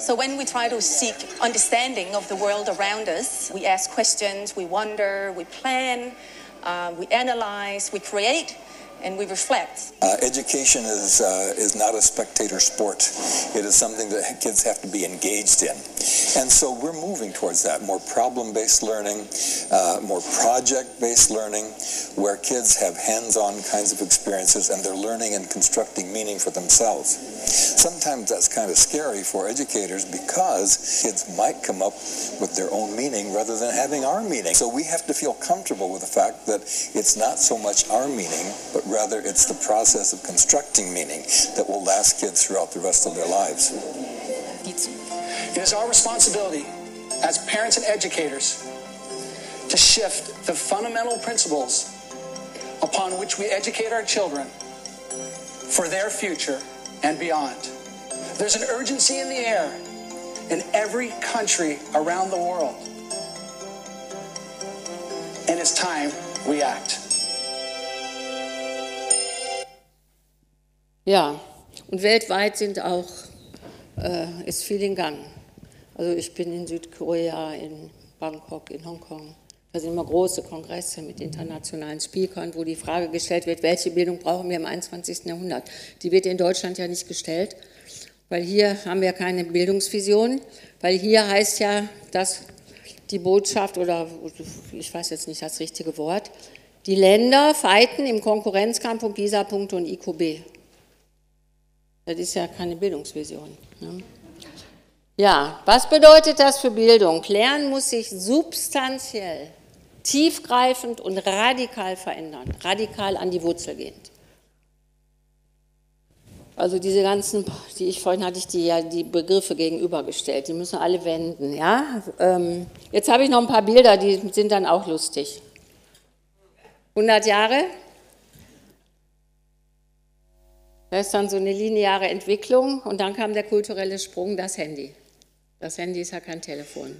So when we try to seek understanding of the world around us, we ask questions, we wonder, we plan, uh, we analyze, we create, and we reflect. Uh, education is, uh, is not a spectator sport. It is something that kids have to be engaged in. And so we're moving towards that more problem based learning, uh, more project based learning, where kids have hands on kinds of experiences and they're learning and constructing meaning for themselves. Sometimes that's kind of scary for educators because kids might come up with their own meaning rather than having our meaning. So we have to feel comfortable with the fact that it's not so much our meaning, but rather it's the process of constructing meaning that will last kids throughout the rest of their lives. It is our responsibility as parents and educators to shift the fundamental principles upon which we educate our children for their future and beyond. There's an urgency in the air in every country around the world. And it's time we act. Ja, und weltweit sind auch, äh, ist viel in Gang. Also ich bin in Südkorea, in Bangkok, in Hongkong. Da sind immer große Kongresse mit internationalen Speakern, wo die Frage gestellt wird, welche Bildung brauchen wir im 21. Jahrhundert? Die wird in Deutschland ja nicht gestellt, weil hier haben wir keine Bildungsvision, weil hier heißt ja, dass die Botschaft oder ich weiß jetzt nicht das richtige Wort, die Länder fighten im Konkurrenzkampf um PISA-Punkte und IQB. Das ist ja keine Bildungsvision. Ne? Ja, was bedeutet das für Bildung? Lernen muss sich substanziell, tiefgreifend und radikal verändern, radikal an die Wurzel gehend. Also diese ganzen, die ich vorhin hatte ich die ja die Begriffe gegenübergestellt, die müssen alle wenden. Ja? Ähm, jetzt habe ich noch ein paar Bilder, die sind dann auch lustig. 100 Jahre, das ist dann so eine lineare Entwicklung und dann kam der kulturelle Sprung, das Handy. Das Handy ist ja kein Telefon.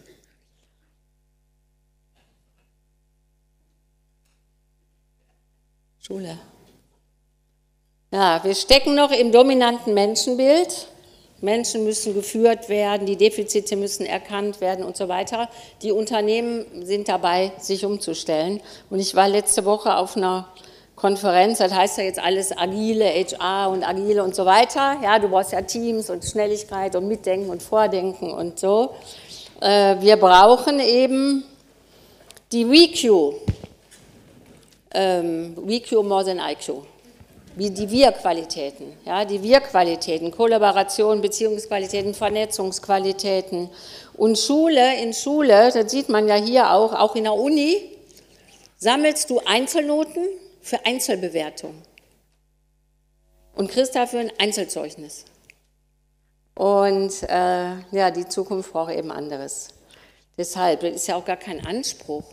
Schule. Ja, wir stecken noch im dominanten Menschenbild. Menschen müssen geführt werden, die Defizite müssen erkannt werden und so weiter. Die Unternehmen sind dabei, sich umzustellen. Und ich war letzte Woche auf einer Konferenz, das heißt ja jetzt alles agile HR und agile und so weiter. Ja, du brauchst ja Teams und Schnelligkeit und Mitdenken und Vordenken und so. Äh, wir brauchen eben die WeQ, ähm, WeQ more than IQ, wie die Wir-Qualitäten, ja, die Wir-Qualitäten, Kollaboration, Beziehungsqualitäten, Vernetzungsqualitäten. Und Schule, in Schule, das sieht man ja hier auch, auch in der Uni, sammelst du Einzelnoten, für Einzelbewertung und kriegst dafür ein Einzelzeugnis. Und äh, ja, die Zukunft braucht eben anderes. Deshalb, das ist ja auch gar kein Anspruch.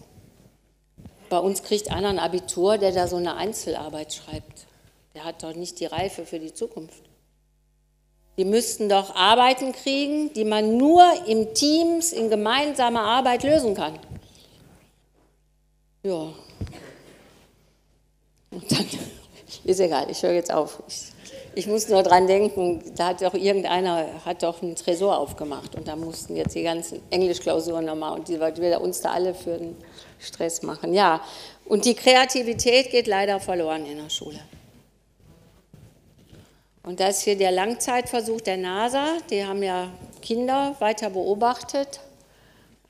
bei uns kriegt einer ein Abitur, der da so eine Einzelarbeit schreibt. Der hat doch nicht die Reife für die Zukunft. Die müssten doch Arbeiten kriegen, die man nur im Teams, in gemeinsamer Arbeit lösen kann. Ja. Und dann ist egal, ich höre jetzt auf. Ich, ich muss nur dran denken, da hat doch irgendeiner hat doch einen Tresor aufgemacht und da mussten jetzt die ganzen Englischklausuren nochmal und die wir uns da alle für den Stress machen. Ja, und die Kreativität geht leider verloren in der Schule. Und das ist hier der Langzeitversuch der NASA. Die haben ja Kinder weiter beobachtet.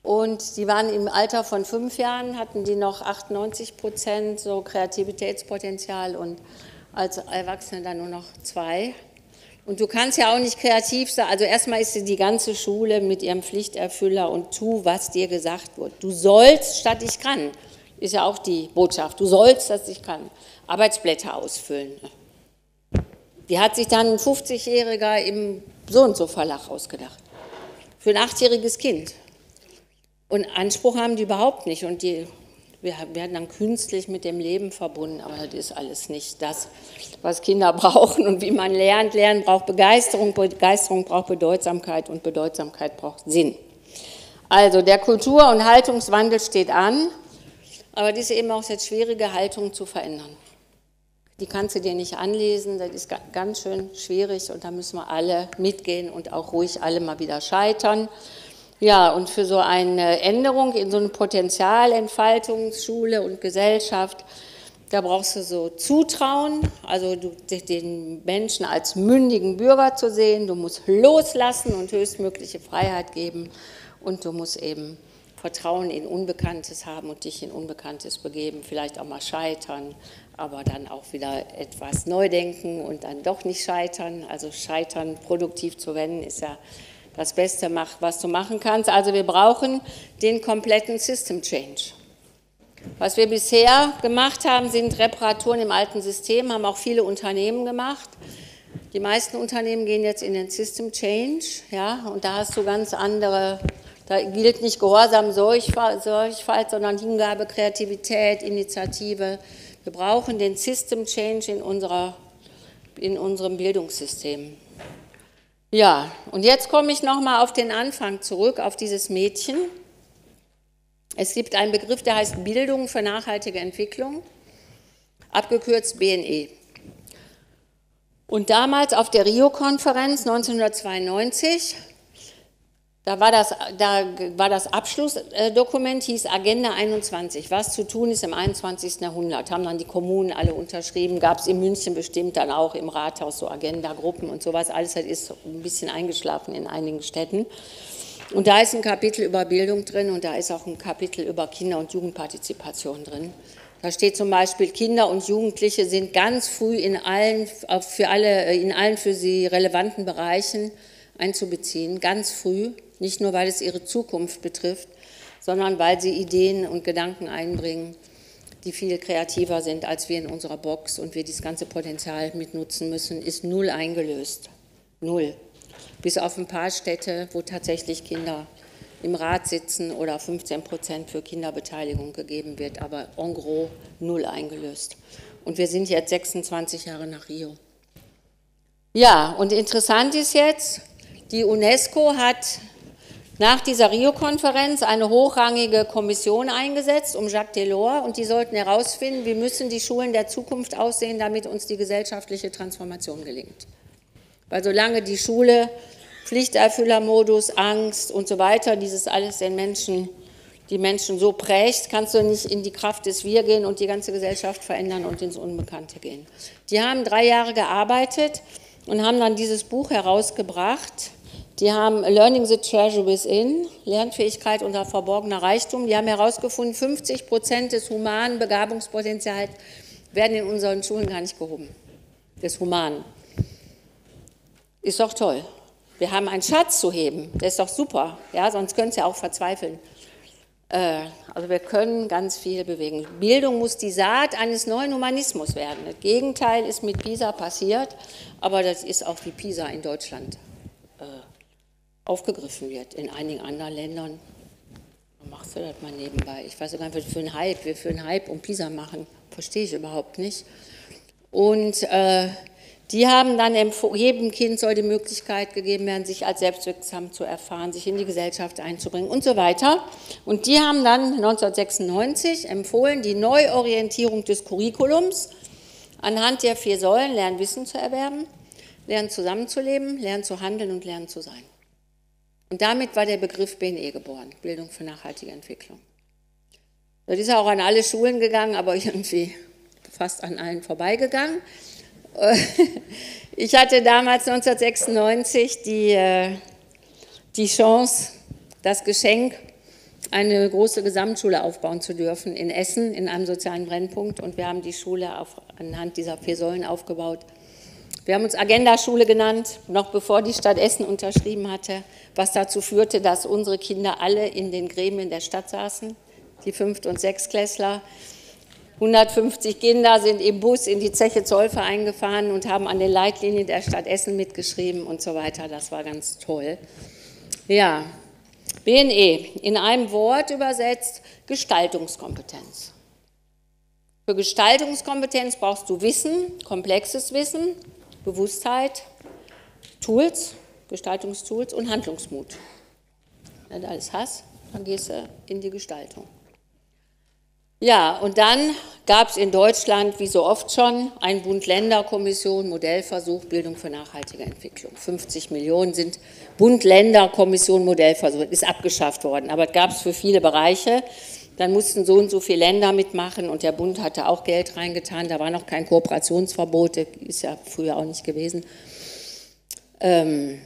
Und die waren im Alter von fünf Jahren, hatten die noch 98 Prozent so Kreativitätspotenzial und als Erwachsene dann nur noch zwei. Und du kannst ja auch nicht kreativ sein. Also erstmal ist die ganze Schule mit ihrem Pflichterfüller und tu, was dir gesagt wird. Du sollst statt ich kann. Ist ja auch die Botschaft. Du sollst, dass ich kann. Arbeitsblätter ausfüllen. Die hat sich dann ein 50-Jähriger im So und so Verlag ausgedacht. Für ein achtjähriges Kind. Und Anspruch haben die überhaupt nicht. Und die wir werden dann künstlich mit dem Leben verbunden, aber das ist alles nicht das, was Kinder brauchen und wie man lernt. Lernen braucht Begeisterung, Begeisterung braucht Bedeutsamkeit und Bedeutsamkeit braucht Sinn. Also der Kultur- und Haltungswandel steht an, aber das ist eben auch jetzt schwierige Haltung zu verändern. Die kannst du dir nicht anlesen, das ist ganz schön schwierig und da müssen wir alle mitgehen und auch ruhig alle mal wieder scheitern. Ja, und für so eine Änderung in so eine Potenzialentfaltung, Schule und Gesellschaft, da brauchst du so Zutrauen, also du, den Menschen als mündigen Bürger zu sehen. Du musst loslassen und höchstmögliche Freiheit geben. Und du musst eben Vertrauen in Unbekanntes haben und dich in Unbekanntes begeben, vielleicht auch mal scheitern, aber dann auch wieder etwas neu denken und dann doch nicht scheitern. Also scheitern produktiv zu wenden ist ja das Beste, was du machen kannst. Also wir brauchen den kompletten System Change. Was wir bisher gemacht haben, sind Reparaturen im alten System, haben auch viele Unternehmen gemacht. Die meisten Unternehmen gehen jetzt in den System Change, ja, und da hast du ganz andere, da gilt nicht Gehorsam, Sorgfalt, sondern Hingabe, Kreativität, Initiative. Wir brauchen den System Change in, unserer, in unserem Bildungssystem. Ja, und jetzt komme ich nochmal auf den Anfang zurück, auf dieses Mädchen. Es gibt einen Begriff, der heißt Bildung für nachhaltige Entwicklung, abgekürzt BNE. Und damals auf der Rio-Konferenz 1992 da war das, da war das Abschlussdokument, hieß Agenda 21, was zu tun ist im 21. Jahrhundert. Haben dann die Kommunen alle unterschrieben, gab es in München bestimmt dann auch im Rathaus so Agenda-Gruppen und sowas. Alles das ist ein bisschen eingeschlafen in einigen Städten. Und da ist ein Kapitel über Bildung drin und da ist auch ein Kapitel über Kinder- und Jugendpartizipation drin. Da steht zum Beispiel, Kinder und Jugendliche sind ganz früh in allen, für alle, in allen für sie relevanten Bereichen einzubeziehen, ganz früh. Nicht nur, weil es ihre Zukunft betrifft, sondern weil sie Ideen und Gedanken einbringen, die viel kreativer sind als wir in unserer Box und wir dieses ganze Potenzial mitnutzen müssen, ist null eingelöst. Null. Bis auf ein paar Städte, wo tatsächlich Kinder im Rat sitzen oder 15 Prozent für Kinderbeteiligung gegeben wird, aber en gros null eingelöst. Und wir sind jetzt 26 Jahre nach Rio. Ja, und interessant ist jetzt, die UNESCO hat nach dieser Rio-Konferenz eine hochrangige Kommission eingesetzt um Jacques Delors und die sollten herausfinden, wie müssen die Schulen der Zukunft aussehen, damit uns die gesellschaftliche Transformation gelingt. Weil solange die Schule Pflichterfüllermodus, Angst und so weiter, dieses alles den Menschen, die Menschen so prägt, kannst du nicht in die Kraft des Wir gehen und die ganze Gesellschaft verändern und ins Unbekannte gehen. Die haben drei Jahre gearbeitet und haben dann dieses Buch herausgebracht, die haben Learning the Treasure Within, Lernfähigkeit unter verborgener Reichtum. Die haben herausgefunden, 50 Prozent des humanen Begabungspotenzials werden in unseren Schulen gar nicht gehoben. Des Humanen. Ist doch toll. Wir haben einen Schatz zu heben. Der ist doch super. Ja, sonst Sie ja auch verzweifeln. Äh, also wir können ganz viel bewegen. Bildung muss die Saat eines neuen Humanismus werden. Das Gegenteil ist mit PISA passiert, aber das ist auch wie PISA in Deutschland aufgegriffen wird. In einigen anderen Ländern machst du das mal nebenbei? Ich weiß gar nicht, was für ein Hype, wir für einen Hype um Pisa machen. Verstehe ich überhaupt nicht. Und äh, die haben dann, jedem Kind soll die Möglichkeit gegeben werden, sich als selbstwirksam zu erfahren, sich in die Gesellschaft einzubringen und so weiter. Und die haben dann 1996 empfohlen, die Neuorientierung des Curriculums anhand der vier Säulen, Lernen, Wissen zu erwerben, Lernen zusammenzuleben, Lernen zu handeln und Lernen zu sein. Und damit war der Begriff BNE geboren, Bildung für nachhaltige Entwicklung. Das ist auch an alle Schulen gegangen, aber irgendwie fast an allen vorbeigegangen. Ich hatte damals 1996 die, äh, die Chance, das Geschenk, eine große Gesamtschule aufbauen zu dürfen in Essen, in einem sozialen Brennpunkt. Und wir haben die Schule auf, anhand dieser vier Säulen aufgebaut. Wir haben uns Agenda-Schule genannt, noch bevor die Stadt Essen unterschrieben hatte, was dazu führte, dass unsere Kinder alle in den Gremien der Stadt saßen, die Fünft- und Sechstklässler. 150 Kinder sind im Bus in die Zeche Zolfe eingefahren und haben an den Leitlinien der Stadt Essen mitgeschrieben und so weiter. Das war ganz toll. Ja, BNE, in einem Wort übersetzt, Gestaltungskompetenz. Für Gestaltungskompetenz brauchst du Wissen, komplexes Wissen, Bewusstheit, Tools, Gestaltungstools und Handlungsmut. Wenn du alles hast, dann gehst du in die Gestaltung. Ja, und dann gab es in Deutschland, wie so oft schon, ein Bund-Länder-Kommission, Modellversuch, Bildung für nachhaltige Entwicklung. 50 Millionen sind Bund-Länder-Kommission, Modellversuch, ist abgeschafft worden, aber es gab es für viele Bereiche. Dann mussten so und so viele Länder mitmachen und der Bund hatte auch Geld reingetan. Da war noch kein Kooperationsverbot, ist ja früher auch nicht gewesen. Ähm,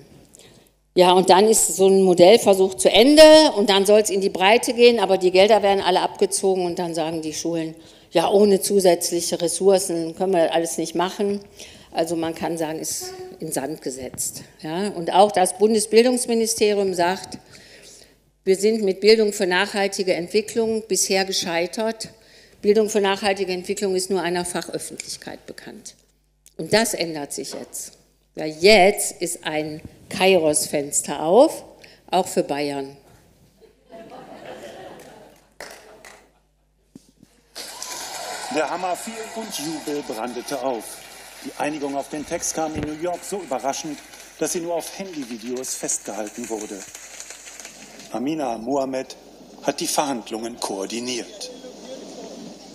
ja, und dann ist so ein Modellversuch zu Ende und dann soll es in die Breite gehen, aber die Gelder werden alle abgezogen und dann sagen die Schulen, ja, ohne zusätzliche Ressourcen können wir das alles nicht machen. Also man kann sagen, ist in Sand gesetzt. Ja, und auch das Bundesbildungsministerium sagt, wir sind mit Bildung für nachhaltige Entwicklung bisher gescheitert. Bildung für nachhaltige Entwicklung ist nur einer Fachöffentlichkeit bekannt. Und das ändert sich jetzt. Ja, jetzt ist ein Kairos-Fenster auf, auch für Bayern. Der Hammer fiel und Jubel brandete auf. Die Einigung auf den Text kam in New York so überraschend, dass sie nur auf Handyvideos festgehalten wurde. Amina Mohamed hat die Verhandlungen koordiniert.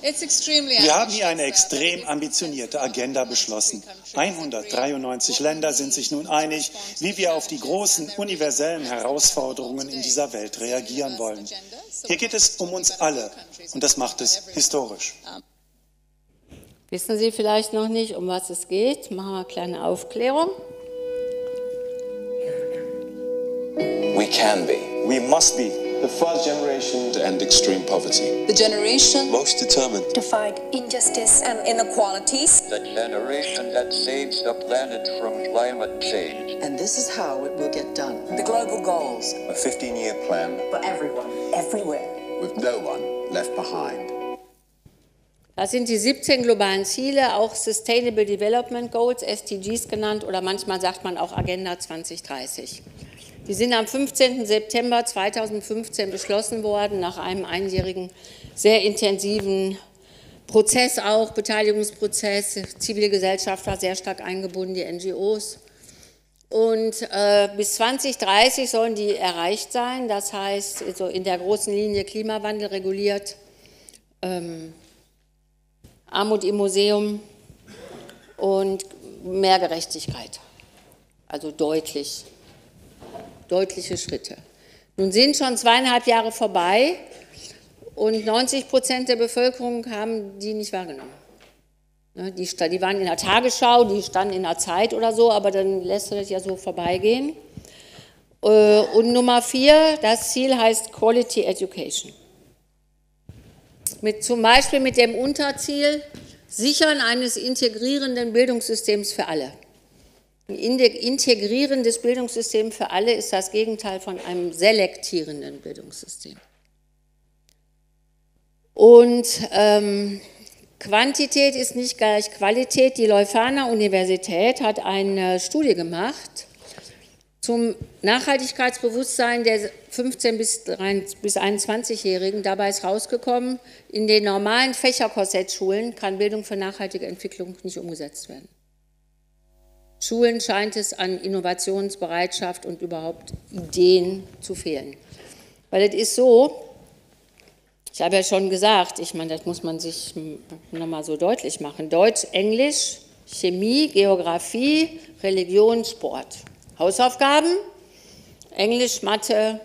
Wir haben hier eine extrem ambitionierte Agenda beschlossen. 193 Länder sind sich nun einig, wie wir auf die großen universellen Herausforderungen in dieser Welt reagieren wollen. Hier geht es um uns alle und das macht es historisch. Wissen Sie vielleicht noch nicht, um was es geht? Machen wir eine kleine Aufklärung. We can be. We must be the first generation to end extreme poverty. The generation most determined to fight injustice and inequalities. The generation that saves the planet from climate change. And this is how it will get done. The global goals. A 15 year plan for everyone, everywhere. With no one left behind. Das sind die 17 globalen Ziele, auch Sustainable Development Goals, SDGs genannt, oder manchmal sagt man auch Agenda 2030. Die sind am 15. September 2015 beschlossen worden, nach einem einjährigen, sehr intensiven Prozess auch, Beteiligungsprozess. Zivilgesellschaft war sehr stark eingebunden, die NGOs. Und äh, bis 2030 sollen die erreicht sein, das heißt also in der großen Linie Klimawandel reguliert, ähm, Armut im Museum und mehr Gerechtigkeit, also deutlich deutliche Schritte. Nun sind schon zweieinhalb Jahre vorbei und 90 Prozent der Bevölkerung haben die nicht wahrgenommen. Ne, die, waren in der Tagesschau, die standen in der Zeit oder so, aber dann lässt du das ja so vorbeigehen. Äh, und Nummer vier, das Ziel heißt Quality Education. Mit, zum Beispiel mit dem Unterziel Sichern eines integrierenden Bildungssystems für alle. Ein integrierendes Bildungssystem für alle ist das Gegenteil von einem selektierenden Bildungssystem. Und ähm, Quantität ist nicht gleich Qualität. Die Leuphana Universität hat eine Studie gemacht zum Nachhaltigkeitsbewusstsein der 15- bis 21-Jährigen. Dabei ist rausgekommen, in den normalen Fächerkorsettschulen kann Bildung für nachhaltige Entwicklung nicht umgesetzt werden. Schulen scheint es an Innovationsbereitschaft und überhaupt Ideen zu fehlen. Weil es ist so, ich habe ja schon gesagt, ich meine, das muss man sich nochmal so deutlich machen. Deutsch, Englisch, Chemie, Geografie, Religion, Sport. Hausaufgaben, Englisch, Mathe,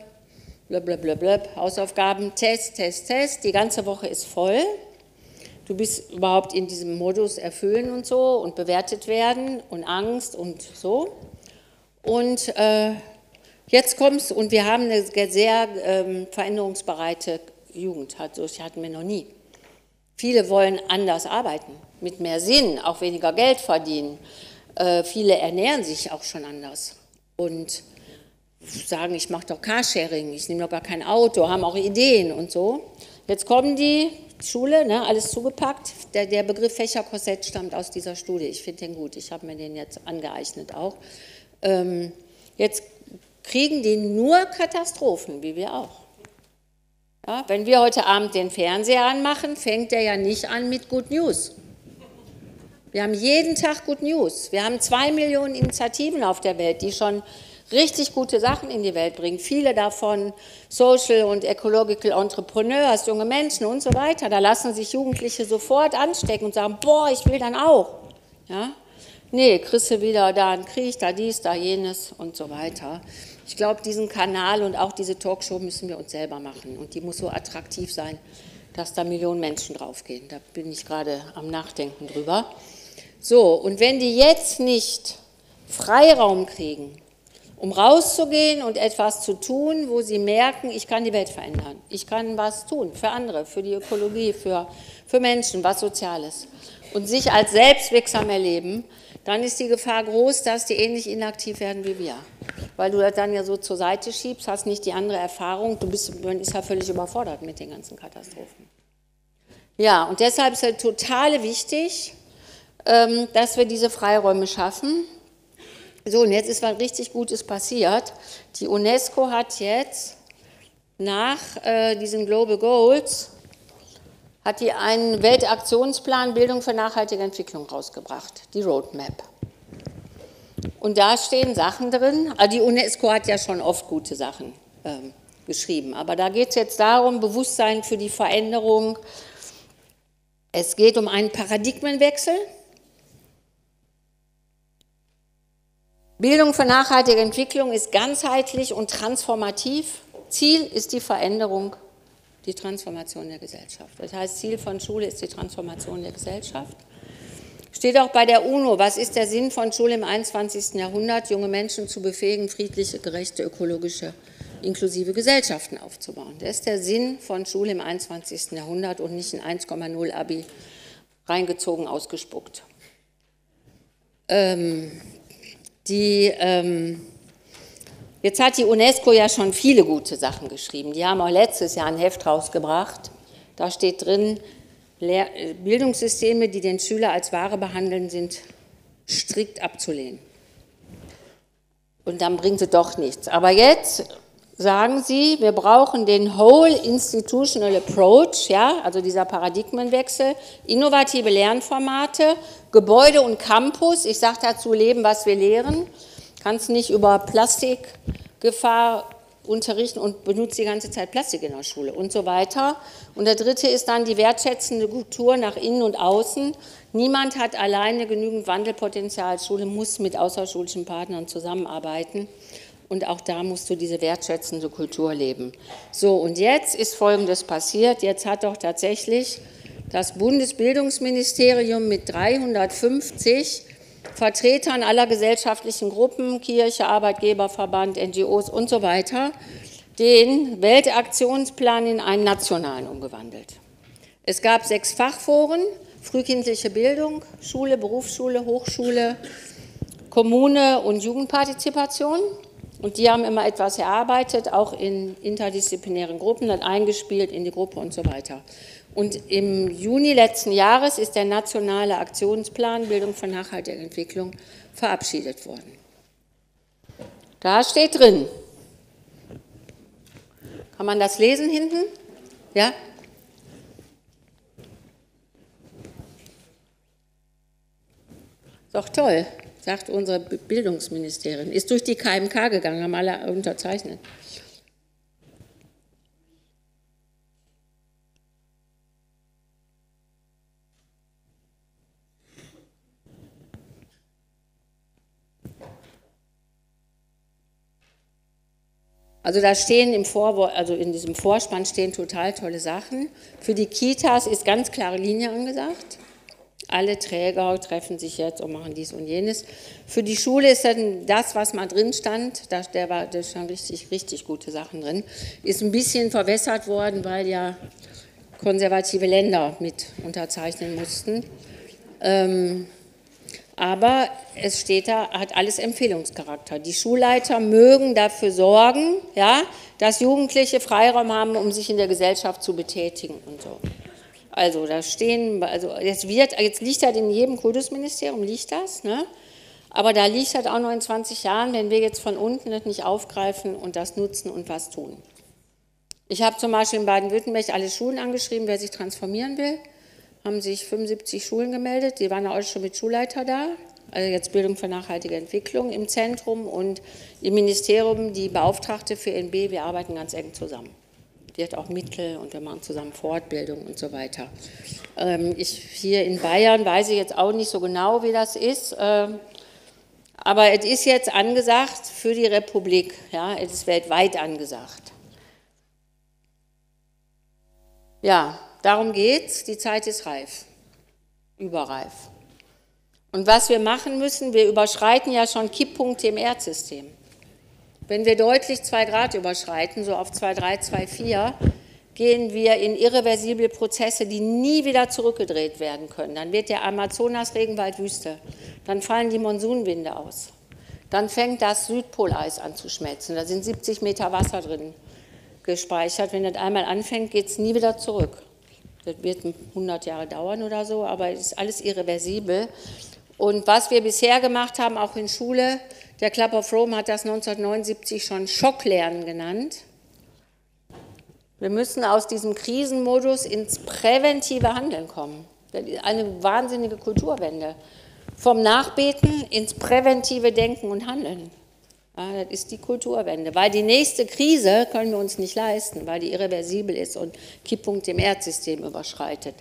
blablabla, Hausaufgaben, Test, Test, Test. Die ganze Woche ist voll. Du bist überhaupt in diesem Modus erfüllen und so und bewertet werden und Angst und so. Und äh, jetzt kommst und wir haben eine sehr ähm, veränderungsbereite Jugend, hat, so hatten wir noch nie. Viele wollen anders arbeiten, mit mehr Sinn, auch weniger Geld verdienen. Äh, viele ernähren sich auch schon anders und sagen, ich mache doch Carsharing, ich nehme doch gar kein Auto, haben auch Ideen und so. Jetzt kommen die Schule, ne, alles zugepackt. Der, der Begriff Fächerkorsett stammt aus dieser Studie. Ich finde den gut. Ich habe mir den jetzt angeeignet auch. Ähm, jetzt kriegen die nur Katastrophen, wie wir auch. Ja, wenn wir heute Abend den Fernseher anmachen, fängt der ja nicht an mit Good News. Wir haben jeden Tag Good News. Wir haben zwei Millionen Initiativen auf der Welt, die schon richtig gute Sachen in die Welt bringen. Viele davon Social und Ecological Entrepreneurs, junge Menschen und so weiter. Da lassen sich Jugendliche sofort anstecken und sagen, boah, ich will dann auch. Ja? Nee, kriegst du wieder da einen Krieg, da dies, da jenes und so weiter. Ich glaube, diesen Kanal und auch diese Talkshow müssen wir uns selber machen. Und die muss so attraktiv sein, dass da Millionen Menschen draufgehen. Da bin ich gerade am Nachdenken drüber. So, und wenn die jetzt nicht Freiraum kriegen, um rauszugehen und etwas zu tun, wo sie merken, ich kann die Welt verändern. Ich kann was tun für andere, für die Ökologie, für, für Menschen, was Soziales. Und sich als selbstwirksam erleben, dann ist die Gefahr groß, dass die ähnlich inaktiv werden wie wir. Weil du das dann ja so zur Seite schiebst, hast nicht die andere Erfahrung, du bist, man ist ja völlig überfordert mit den ganzen Katastrophen. Ja, und deshalb ist es total wichtig, ähm, dass wir diese Freiräume schaffen, so, und jetzt ist was richtig Gutes passiert. Die UNESCO hat jetzt nach äh, diesen Global Goals hat die einen Weltaktionsplan Bildung für nachhaltige Entwicklung rausgebracht, die Roadmap. Und da stehen Sachen drin, also die UNESCO hat ja schon oft gute Sachen ähm, geschrieben, aber da geht es jetzt darum, Bewusstsein für die Veränderung. Es geht um einen Paradigmenwechsel, Bildung für nachhaltige Entwicklung ist ganzheitlich und transformativ. Ziel ist die Veränderung, die Transformation der Gesellschaft. Das heißt, Ziel von Schule ist die Transformation der Gesellschaft. Steht auch bei der UNO, was ist der Sinn von Schule im 21. Jahrhundert, junge Menschen zu befähigen, friedliche, gerechte, ökologische, inklusive Gesellschaften aufzubauen. Das ist der Sinn von Schule im 21. Jahrhundert und nicht ein 1,0 Abi reingezogen, ausgespuckt. Ähm, die, ähm, jetzt hat die UNESCO ja schon viele gute Sachen geschrieben. Die haben auch letztes Jahr ein Heft rausgebracht. Da steht drin, Bildungssysteme, die den Schüler als Ware behandeln, sind strikt abzulehnen. Und dann bringt sie doch nichts. Aber jetzt sagen sie, wir brauchen den Whole Institutional Approach, ja, also dieser Paradigmenwechsel, innovative Lernformate, Gebäude und Campus. Ich sage dazu, leben, was wir lehren. Kannst nicht über Plastikgefahr unterrichten und benutzt die ganze Zeit Plastik in der Schule und so weiter. Und der dritte ist dann die wertschätzende Kultur nach innen und außen. Niemand hat alleine genügend Wandelpotenzial. Schule muss mit außerschulischen Partnern zusammenarbeiten. Und auch da musst du diese wertschätzende Kultur leben. So, und jetzt ist Folgendes passiert. Jetzt hat doch tatsächlich das Bundesbildungsministerium mit 350 Vertretern aller gesellschaftlichen Gruppen, Kirche, Arbeitgeberverband, NGOs und so weiter, den Weltaktionsplan in einen nationalen umgewandelt. Es gab sechs Fachforen, frühkindliche Bildung, Schule, Berufsschule, Hochschule, Kommune und Jugendpartizipation. Und die haben immer etwas erarbeitet, auch in interdisziplinären Gruppen, dann eingespielt in die Gruppe und so weiter. Und im Juni letzten Jahres ist der nationale Aktionsplan Bildung von nachhaltiger Entwicklung verabschiedet worden. Da steht drin. Kann man das lesen hinten? Ja? Doch toll, sagt unsere Bildungsministerin. Ist durch die KMK gegangen, haben alle unterzeichnet. Also da stehen im Vorwort, also in diesem Vorspann stehen total tolle Sachen. Für die Kitas ist ganz klare Linie angesagt. Alle Träger treffen sich jetzt und machen dies und jenes. Für die Schule ist dann das, was mal drin stand, da, der war, da stand richtig, richtig gute Sachen drin, ist ein bisschen verwässert worden, weil ja konservative Länder mit unterzeichnen mussten. Ähm, aber es steht da, hat alles Empfehlungscharakter. Die Schulleiter mögen dafür sorgen, ja, dass Jugendliche Freiraum haben, um sich in der Gesellschaft zu betätigen und so. Also da stehen, also jetzt wird, jetzt liegt halt in jedem Kultusministerium liegt das, ne? Aber da liegt halt auch noch in 20 Jahren, wenn wir jetzt von unten das nicht aufgreifen und das nutzen und was tun. Ich habe zum Beispiel in Baden-Württemberg alle Schulen angeschrieben, wer sich transformieren will haben sich 75 Schulen gemeldet. Die waren auch schon mit Schulleiter da. Also jetzt Bildung für nachhaltige Entwicklung im Zentrum und im Ministerium die Beauftragte für NB. Wir arbeiten ganz eng zusammen. Die hat auch Mittel und wir machen zusammen Fortbildung und so weiter. Ähm, ich hier in Bayern weiß ich jetzt auch nicht so genau, wie das ist. Ähm, aber es ist jetzt angesagt für die Republik. Ja, es ist weltweit angesagt. Ja, Darum geht's, die Zeit ist reif, überreif. Und was wir machen müssen, wir überschreiten ja schon Kipppunkte im Erdsystem. Wenn wir deutlich 2 Grad überschreiten, so auf 2,3, 2,4, gehen wir in irreversible Prozesse, die nie wieder zurückgedreht werden können. Dann wird der Amazonas-Regenwald Wüste. Dann fallen die Monsunwinde aus. Dann fängt das Südpoleis an zu schmelzen. Da sind 70 Meter Wasser drin gespeichert. Wenn das einmal anfängt, geht es nie wieder zurück. Das wird 100 Jahre dauern oder so, aber es ist alles irreversibel. Und was wir bisher gemacht haben, auch in Schule, der Club of Rome hat das 1979 schon Schocklernen genannt. Wir müssen aus diesem Krisenmodus ins präventive Handeln kommen. Eine wahnsinnige Kulturwende. Vom Nachbeten ins präventive Denken und Handeln. Ja, das ist die Kulturwende. Weil die nächste Krise können wir uns nicht leisten, weil die irreversibel ist und Kipppunkt im Erdsystem überschreitet.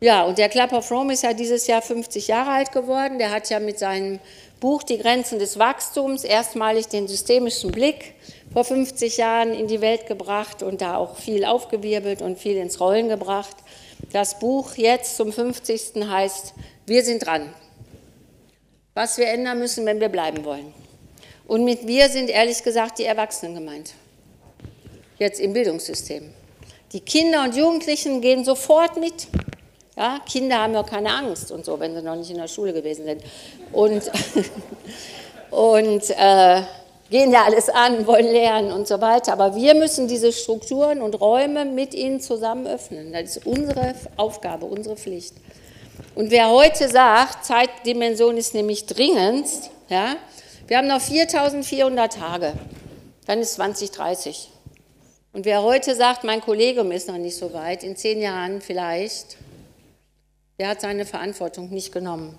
Ja, und der Club of Rome ist ja dieses Jahr 50 Jahre alt geworden. Der hat ja mit seinem Buch Die Grenzen des Wachstums erstmalig den systemischen Blick vor 50 Jahren in die Welt gebracht und da auch viel aufgewirbelt und viel ins Rollen gebracht. Das Buch jetzt zum 50. heißt Wir sind dran. Was wir ändern müssen, wenn wir bleiben wollen. Und mit wir sind ehrlich gesagt die Erwachsenen gemeint. Jetzt im Bildungssystem. Die Kinder und Jugendlichen gehen sofort mit. Ja, Kinder haben ja keine Angst und so, wenn sie noch nicht in der Schule gewesen sind. Und, und äh, gehen ja alles an, wollen lernen und so weiter. Aber wir müssen diese Strukturen und Räume mit ihnen zusammen öffnen. Das ist unsere Aufgabe, unsere Pflicht. Und wer heute sagt, Zeitdimension ist nämlich dringendst, ja, wir haben noch 4400 Tage, dann ist 2030. Und wer heute sagt, mein Kollegium ist noch nicht so weit, in zehn Jahren vielleicht, der hat seine Verantwortung nicht genommen.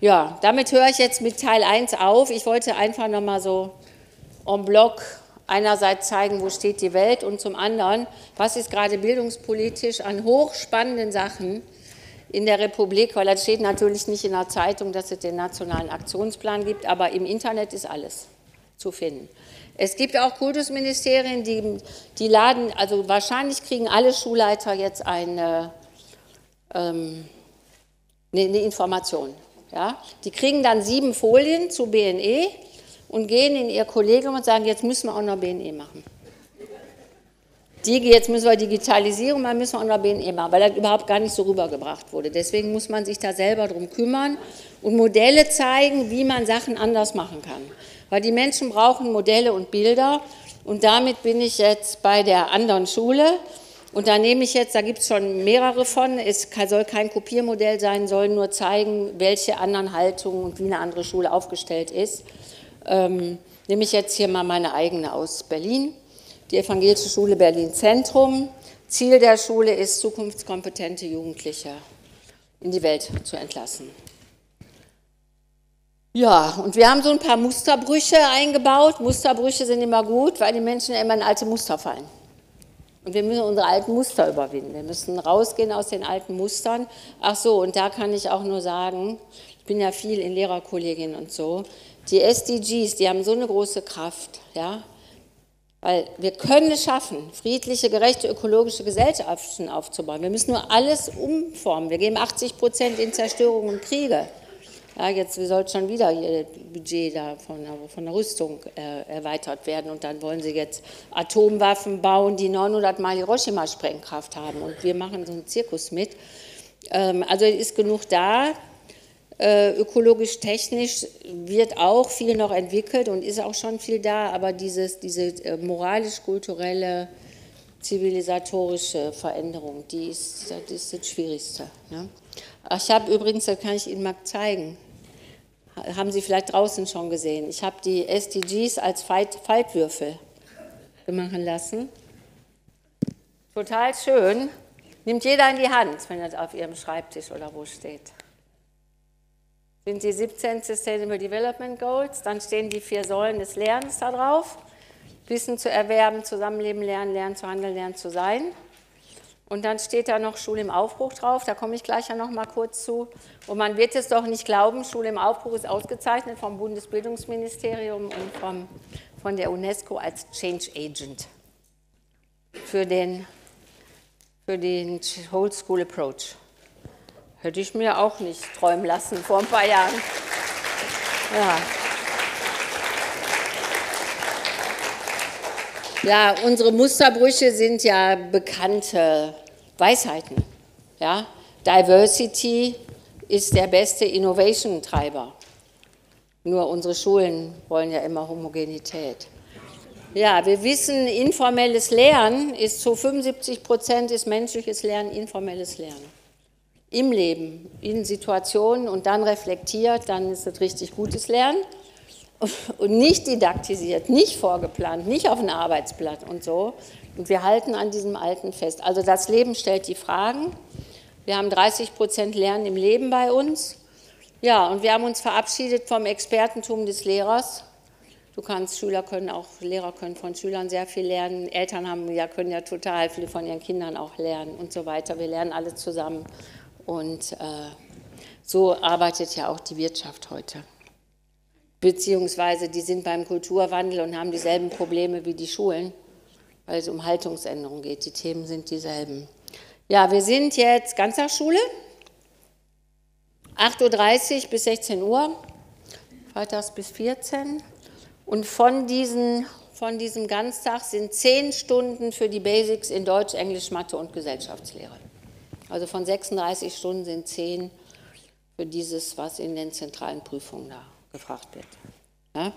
Ja, damit höre ich jetzt mit Teil 1 auf. Ich wollte einfach nochmal so en bloc einerseits zeigen, wo steht die Welt und zum anderen, was ist gerade bildungspolitisch an hochspannenden Sachen in der Republik, weil das steht natürlich nicht in der Zeitung, dass es den nationalen Aktionsplan gibt, aber im Internet ist alles zu finden. Es gibt auch Kultusministerien, die, die laden, also wahrscheinlich kriegen alle Schulleiter jetzt eine, ähm, eine, eine Information. Ja? Die kriegen dann sieben Folien zu BNE und gehen in ihr Kollegium und sagen, jetzt müssen wir auch noch BNE machen die, jetzt müssen wir Digitalisierung, dann müssen wir an der BNE machen, weil das überhaupt gar nicht so rübergebracht wurde. Deswegen muss man sich da selber drum kümmern und Modelle zeigen, wie man Sachen anders machen kann. Weil die Menschen brauchen Modelle und Bilder und damit bin ich jetzt bei der anderen Schule. Und da nehme ich jetzt, da gibt es schon mehrere von, es soll kein Kopiermodell sein, soll nur zeigen, welche anderen Haltungen und wie eine andere Schule aufgestellt ist. Ähm, nehme ich jetzt hier mal meine eigene aus Berlin, die Evangelische Schule Berlin Zentrum. Ziel der Schule ist, zukunftskompetente Jugendliche in die Welt zu entlassen. Ja, und wir haben so ein paar Musterbrüche eingebaut. Musterbrüche sind immer gut, weil die Menschen immer in alte Muster fallen. Und wir müssen unsere alten Muster überwinden. Wir müssen rausgehen aus den alten Mustern. Ach so, und da kann ich auch nur sagen, ich bin ja viel in Lehrerkollegien und so, die SDGs, die haben so eine große Kraft, ja, weil wir können es schaffen, friedliche, gerechte, ökologische Gesellschaften aufzubauen. Wir müssen nur alles umformen. Wir geben 80 Prozent in Zerstörung und Kriege. Ja, jetzt soll schon wieder ihr Budget da von von der Rüstung äh, erweitert werden und dann wollen sie jetzt Atomwaffen bauen, die 900 Mal Hiroshima-Sprengkraft haben und wir machen so einen Zirkus mit. Ähm, also ist genug da. Äh, ökologisch, technisch wird auch viel noch entwickelt und ist auch schon viel da, aber dieses, diese äh, moralisch-kulturelle, zivilisatorische Veränderung, die ist, das ist das Schwierigste. Ne? Ich habe übrigens, das kann ich Ihnen mal zeigen, haben Sie vielleicht draußen schon gesehen, ich habe die SDGs als Faltwürfel machen lassen. Total schön. Nimmt jeder in die Hand, wenn das auf Ihrem Schreibtisch oder wo steht sind die 17 Sustainable Development Goals, dann stehen die vier Säulen des Lernens da drauf. Wissen zu erwerben, Zusammenleben lernen, lernen zu handeln, lernen zu sein. Und dann steht da noch Schule im Aufbruch drauf, da komme ich gleich ja noch mal kurz zu. Und man wird es doch nicht glauben, Schule im Aufbruch ist ausgezeichnet vom Bundesbildungsministerium und vom, von der UNESCO als Change Agent für den, für den Whole School Approach. Hätte ich mir auch nicht träumen lassen vor ein paar Jahren. Ja. Ja, unsere Musterbrüche sind ja bekannte Weisheiten. Ja? Diversity ist der beste Innovation-Treiber. Nur unsere Schulen wollen ja immer Homogenität. Ja, wir wissen, informelles Lernen ist zu 75 Prozent ist menschliches Lernen informelles Lernen im Leben, in Situationen und dann reflektiert, dann ist es richtig gutes Lernen. Und nicht didaktisiert, nicht vorgeplant, nicht auf ein Arbeitsblatt und so. Und wir halten an diesem Alten fest. Also das Leben stellt die Fragen. Wir haben 30 Prozent Lernen im Leben bei uns. Ja, und wir haben uns verabschiedet vom Expertentum des Lehrers. Du kannst, Schüler können auch, Lehrer können von Schülern sehr viel lernen. Eltern haben, ja, können ja total viel von ihren Kindern auch lernen und so weiter. Wir lernen alle zusammen. Und äh, so arbeitet ja auch die Wirtschaft heute. Beziehungsweise die sind beim Kulturwandel und haben dieselben Probleme wie die Schulen, weil es um Haltungsänderung geht. Die Themen sind dieselben. Ja, wir sind jetzt Ganztagsschule, 8.30 Uhr bis 16 Uhr, freitags bis 14 Und von, diesen, von diesem Ganztag sind 10 Stunden für die Basics in Deutsch, Englisch, Mathe und Gesellschaftslehre. Also von 36 Stunden sind 10 für dieses, was in den zentralen Prüfungen da gefragt wird. Ja?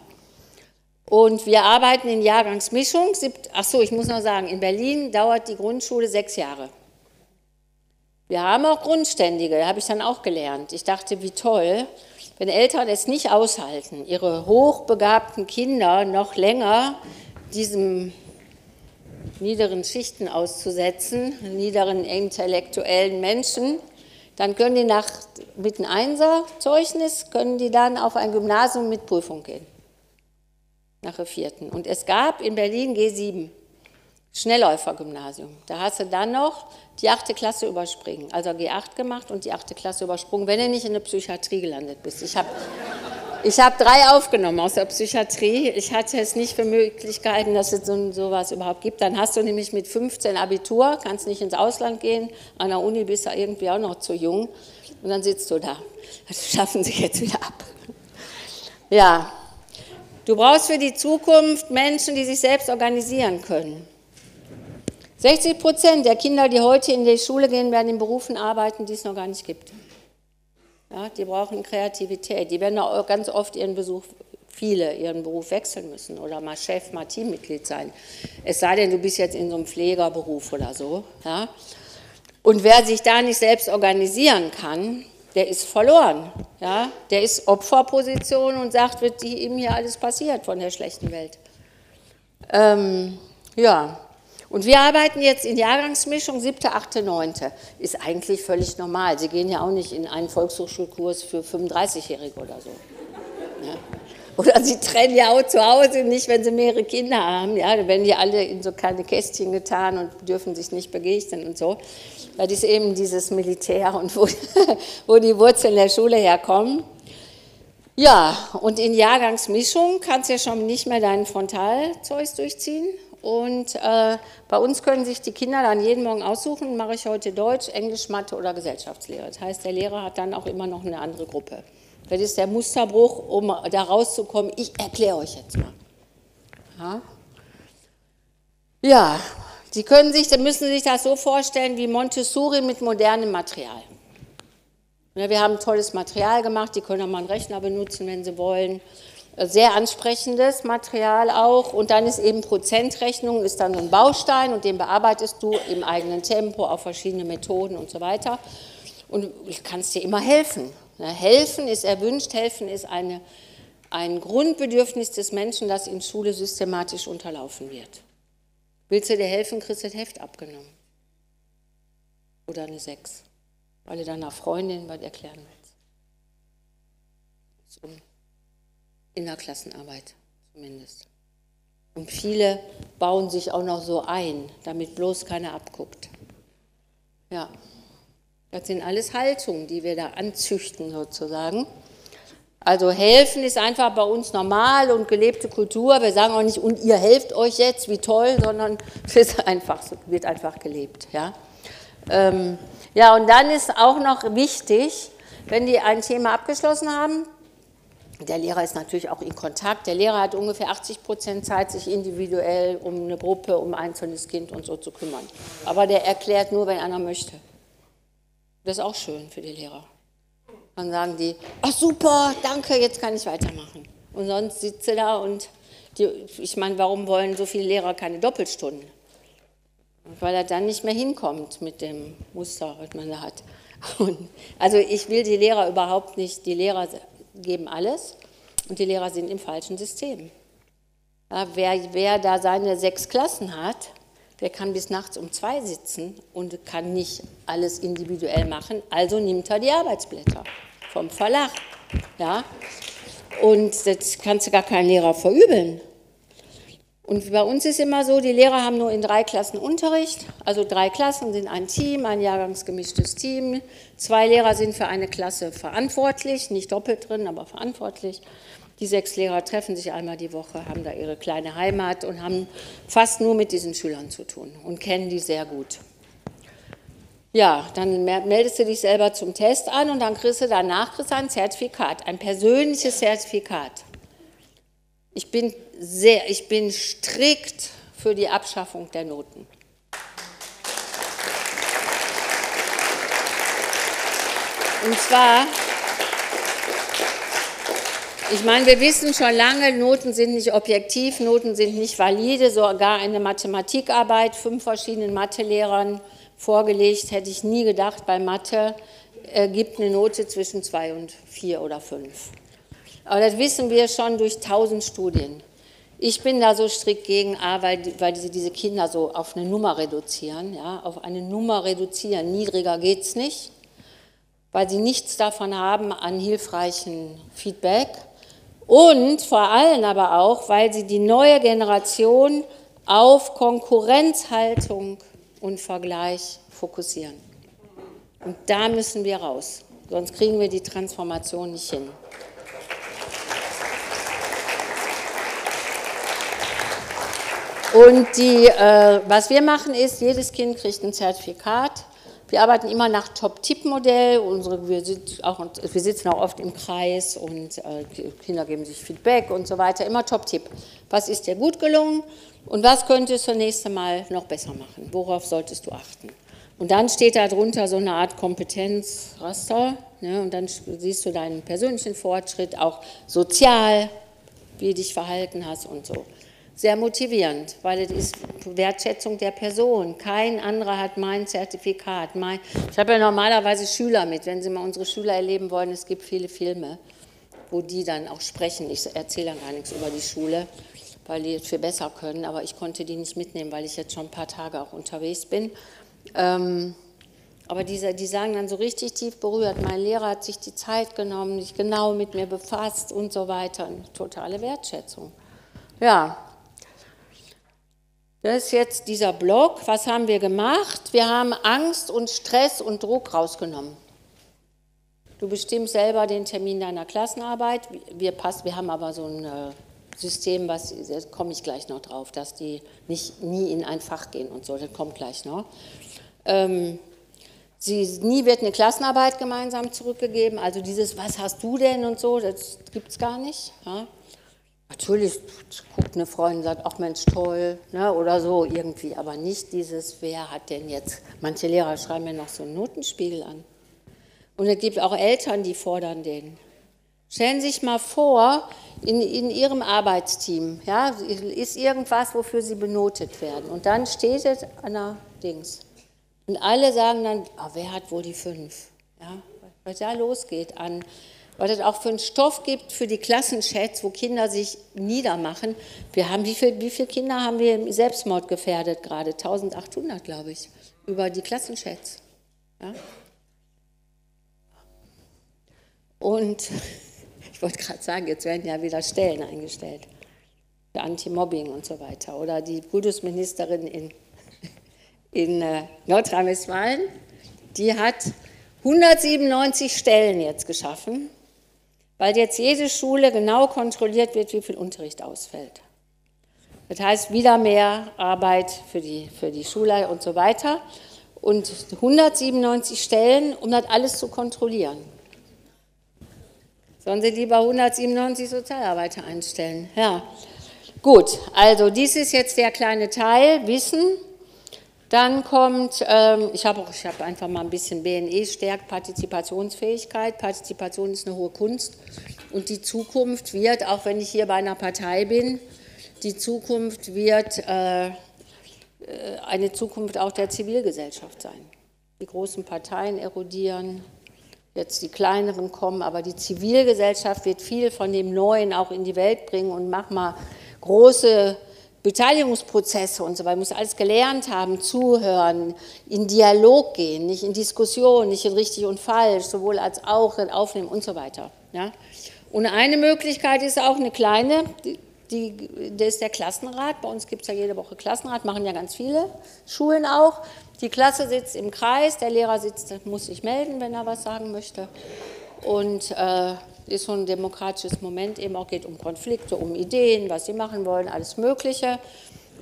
Und wir arbeiten in Jahrgangsmischung. Achso, ich muss noch sagen, in Berlin dauert die Grundschule sechs Jahre. Wir haben auch Grundständige, habe ich dann auch gelernt. Ich dachte, wie toll, wenn Eltern es nicht aushalten, ihre hochbegabten Kinder noch länger diesem niederen Schichten auszusetzen, niederen intellektuellen Menschen, dann können die nach, mit einem Einser-Zeugnis, können die dann auf ein Gymnasium mit Prüfung gehen. Nach der vierten. Und es gab in Berlin G7, Schnellläufergymnasium. Da hast du dann noch die achte Klasse überspringen. Also G8 gemacht und die achte Klasse übersprungen, wenn du nicht in der Psychiatrie gelandet bist. Ich habe ich habe drei aufgenommen aus der Psychiatrie. Ich hatte es nicht für möglich gehalten, dass es so sowas überhaupt gibt. Dann hast du nämlich mit 15 Abitur, kannst nicht ins Ausland gehen, an der Uni bist du irgendwie auch noch zu jung und dann sitzt du da. Das schaffen sie jetzt wieder ab. Ja, du brauchst für die Zukunft Menschen, die sich selbst organisieren können. 60 Prozent der Kinder, die heute in die Schule gehen, werden in Berufen arbeiten, die es noch gar nicht gibt. Ja, die brauchen Kreativität. Die werden auch ganz oft ihren Besuch, viele ihren Beruf wechseln müssen oder mal Chef, mal Teammitglied sein. Es sei denn, du bist jetzt in so einem Pflegerberuf oder so. Ja. Und wer sich da nicht selbst organisieren kann, der ist verloren. Ja? Der ist Opferposition und sagt, wird ihm hier alles passiert von der schlechten Welt. Ähm, ja, und wir arbeiten jetzt in Jahrgangsmischung, siebte, achte, neunte. Ist eigentlich völlig normal. Sie gehen ja auch nicht in einen Volkshochschulkurs für 35-Jährige oder so. Ja. Oder sie trennen ja auch zu Hause nicht, wenn sie mehrere Kinder haben. Ja, da werden die alle in so kleine Kästchen getan und dürfen sich nicht begegnen und so. Das ist eben dieses Militär und wo, wo die Wurzeln der Schule herkommen. Ja, und in Jahrgangsmischung kannst du ja schon nicht mehr dein Frontalzeug durchziehen. Und äh, bei uns können sich die Kinder dann jeden Morgen aussuchen, mache ich heute Deutsch, Englisch, Mathe oder Gesellschaftslehre. Das heißt, der Lehrer hat dann auch immer noch eine andere Gruppe. Das ist der Musterbruch, um da rauszukommen. Ich erkläre euch jetzt mal. Ja, ja Sie können sich, müssen sich das so vorstellen wie Montessori mit modernem Material. Wir haben tolles Material gemacht, die können auch mal einen Rechner benutzen, wenn Sie wollen. Sehr ansprechendes Material auch. Und dann ist eben Prozentrechnung, ist dann ein Baustein und den bearbeitest du im eigenen Tempo auf verschiedene Methoden und so weiter. Und ich kann es dir immer helfen. Helfen ist erwünscht, helfen ist eine, ein Grundbedürfnis des Menschen, das in Schule systematisch unterlaufen wird. Willst du dir helfen, kriegst du das Heft abgenommen. Oder eine 6, weil du deiner Freundin was erklären willst. So in der Klassenarbeit zumindest. Und viele bauen sich auch noch so ein, damit bloß keiner abguckt. Ja. Das sind alles Haltungen, die wir da anzüchten sozusagen. Also helfen ist einfach bei uns normal und gelebte Kultur. Wir sagen auch nicht, und ihr helft euch jetzt, wie toll, sondern es einfach, wird einfach gelebt. Ja? Ähm, ja, und dann ist auch noch wichtig, wenn die ein Thema abgeschlossen haben, der Lehrer ist natürlich auch in Kontakt. Der Lehrer hat ungefähr 80 Prozent Zeit, sich individuell um eine Gruppe, um ein einzelnes Kind und so zu kümmern. Aber der erklärt nur, wenn einer möchte. Das ist auch schön für die Lehrer. Dann sagen die, ach super, danke, jetzt kann ich weitermachen. Und sonst sitzt sie da und die, ich meine, warum wollen so viele Lehrer keine Doppelstunden? Weil er dann nicht mehr hinkommt mit dem Muster, was man da hat. Und also ich will die Lehrer überhaupt nicht, die Lehrer geben alles und die Lehrer sind im falschen System. Ja, wer, wer da seine sechs Klassen hat, der kann bis nachts um zwei sitzen und kann nicht alles individuell machen, also nimmt er die Arbeitsblätter vom Verlag. Ja? Und das kannst du gar keinen Lehrer verübeln. Und bei uns ist immer so, die Lehrer haben nur in drei Klassen Unterricht, also drei Klassen sind ein Team, ein jahrgangsgemischtes Team. Zwei Lehrer sind für eine Klasse verantwortlich, nicht doppelt drin, aber verantwortlich. Die sechs Lehrer treffen sich einmal die Woche, haben da ihre kleine Heimat und haben fast nur mit diesen Schülern zu tun und kennen die sehr gut. Ja, dann meldest du dich selber zum Test an und dann kriegst du danach kriegst du ein Zertifikat, ein persönliches Zertifikat. Ich bin, sehr, ich bin strikt für die Abschaffung der Noten. Und zwar ich meine, wir wissen schon lange, Noten sind nicht objektiv, Noten sind nicht valide. Sogar eine Mathematikarbeit, fünf verschiedenen Mathelehrern vorgelegt, hätte ich nie gedacht, bei Mathe äh, gibt eine Note zwischen zwei und vier oder fünf. Aber das wissen wir schon durch tausend Studien. Ich bin da so strikt gegen A, weil, weil diese, diese Kinder so auf eine Nummer reduzieren, ja, auf eine Nummer reduzieren. Niedriger geht es nicht, weil sie nichts davon haben an hilfreichen Feedback und vor allem aber auch, weil sie die neue Generation auf Konkurrenzhaltung und Vergleich fokussieren. Und da müssen wir raus, sonst kriegen wir die Transformation nicht hin. Und die, äh, was wir machen ist, jedes Kind kriegt ein Zertifikat wir arbeiten immer nach Top-Tip-Modell. Wir, wir, sitzen auch oft im Kreis und äh, Kinder geben sich Feedback und so weiter. Immer Top-Tip. Was ist dir gut gelungen und was könntest du das nächste Mal noch besser machen? Worauf solltest du achten? Und dann steht da drunter so eine Art Kompetenzraster. Ne, und dann siehst du deinen persönlichen Fortschritt, auch sozial, wie du dich verhalten hast und so. Sehr motivierend, weil es ist Wertschätzung der Person. Kein anderer hat mein Zertifikat. Mein ich habe ja normalerweise Schüler mit, wenn Sie mal unsere Schüler erleben wollen. Es gibt viele Filme, wo die dann auch sprechen. Ich erzähle dann gar nichts über die Schule, weil die es viel besser können. Aber ich konnte die nicht mitnehmen, weil ich jetzt schon ein paar Tage auch unterwegs bin. Ähm, aber diese, die sagen dann so richtig tief berührt, mein Lehrer hat sich die Zeit genommen, sich genau mit mir befasst und so weiter. Totale Wertschätzung. Ja, das ist jetzt dieser Block. Was haben wir gemacht? Wir haben Angst und Stress und Druck rausgenommen. Du bestimmst selber den Termin deiner Klassenarbeit. Wir, passen, wir haben aber so ein äh, System, was, da komme ich gleich noch drauf, dass die nicht nie in ein Fach gehen und so, das kommt gleich noch. Ähm, Sie, nie wird eine Klassenarbeit gemeinsam zurückgegeben. Also dieses, was hast du denn und so, das gibt es gar nicht. Ja. Natürlich guckt eine Freundin und sagt, ach Mensch, toll, ne, oder so irgendwie, aber nicht dieses, wer hat denn jetzt, manche Lehrer schreiben mir noch so einen Notenspiegel an. Und es gibt auch Eltern, die fordern den. Stellen Sie sich mal vor, in, in Ihrem Arbeitsteam ja, ist irgendwas, wofür Sie benotet werden. Und dann steht es an der Dings. Und alle sagen dann, oh, wer hat wohl die fünf? Ja, was da losgeht an, was es auch für einen Stoff gibt für die Klassenchats, wo Kinder sich niedermachen. Wir haben, wie viele wie viel Kinder haben wir im Selbstmord gefährdet gerade? 1800, glaube ich, über die Klassenchats. Ja? Und ich wollte gerade sagen, jetzt werden ja wieder Stellen eingestellt für Anti-Mobbing und so weiter. Oder die Bundesministerin in in äh, Nordrhein-Westfalen, die hat 197 Stellen jetzt geschaffen, weil jetzt jede Schule genau kontrolliert wird, wie viel Unterricht ausfällt. Das heißt, wieder mehr Arbeit für die, für die Schule und so weiter. Und 197 Stellen, um das alles zu kontrollieren. Sollen Sie lieber 197 Sozialarbeiter einstellen? Ja. Gut, also dies ist jetzt der kleine Teil, Wissen. Dann kommt, ähm, ich habe hab einfach mal ein bisschen BNE stärkt Partizipationsfähigkeit. Partizipation ist eine hohe Kunst und die Zukunft wird, auch wenn ich hier bei einer Partei bin, die Zukunft wird äh, äh, eine Zukunft auch der Zivilgesellschaft sein. Die großen Parteien erodieren, jetzt die kleineren kommen, aber die Zivilgesellschaft wird viel von dem Neuen auch in die Welt bringen und mach mal große Beteiligungsprozesse und so weiter, muss alles gelernt haben, zuhören, in Dialog gehen, nicht in Diskussion, nicht in richtig und falsch, sowohl als auch in aufnehmen und so weiter. Ja? Und eine Möglichkeit ist auch eine kleine, die, die, das ist der Klassenrat. Bei uns gibt es ja jede Woche Klassenrat, machen ja ganz viele Schulen auch. Die Klasse sitzt im Kreis, der Lehrer sitzt, muss sich melden, wenn er was sagen möchte. Und äh, ist so ein demokratisches Moment, eben auch geht um Konflikte, um Ideen, was sie machen wollen, alles Mögliche.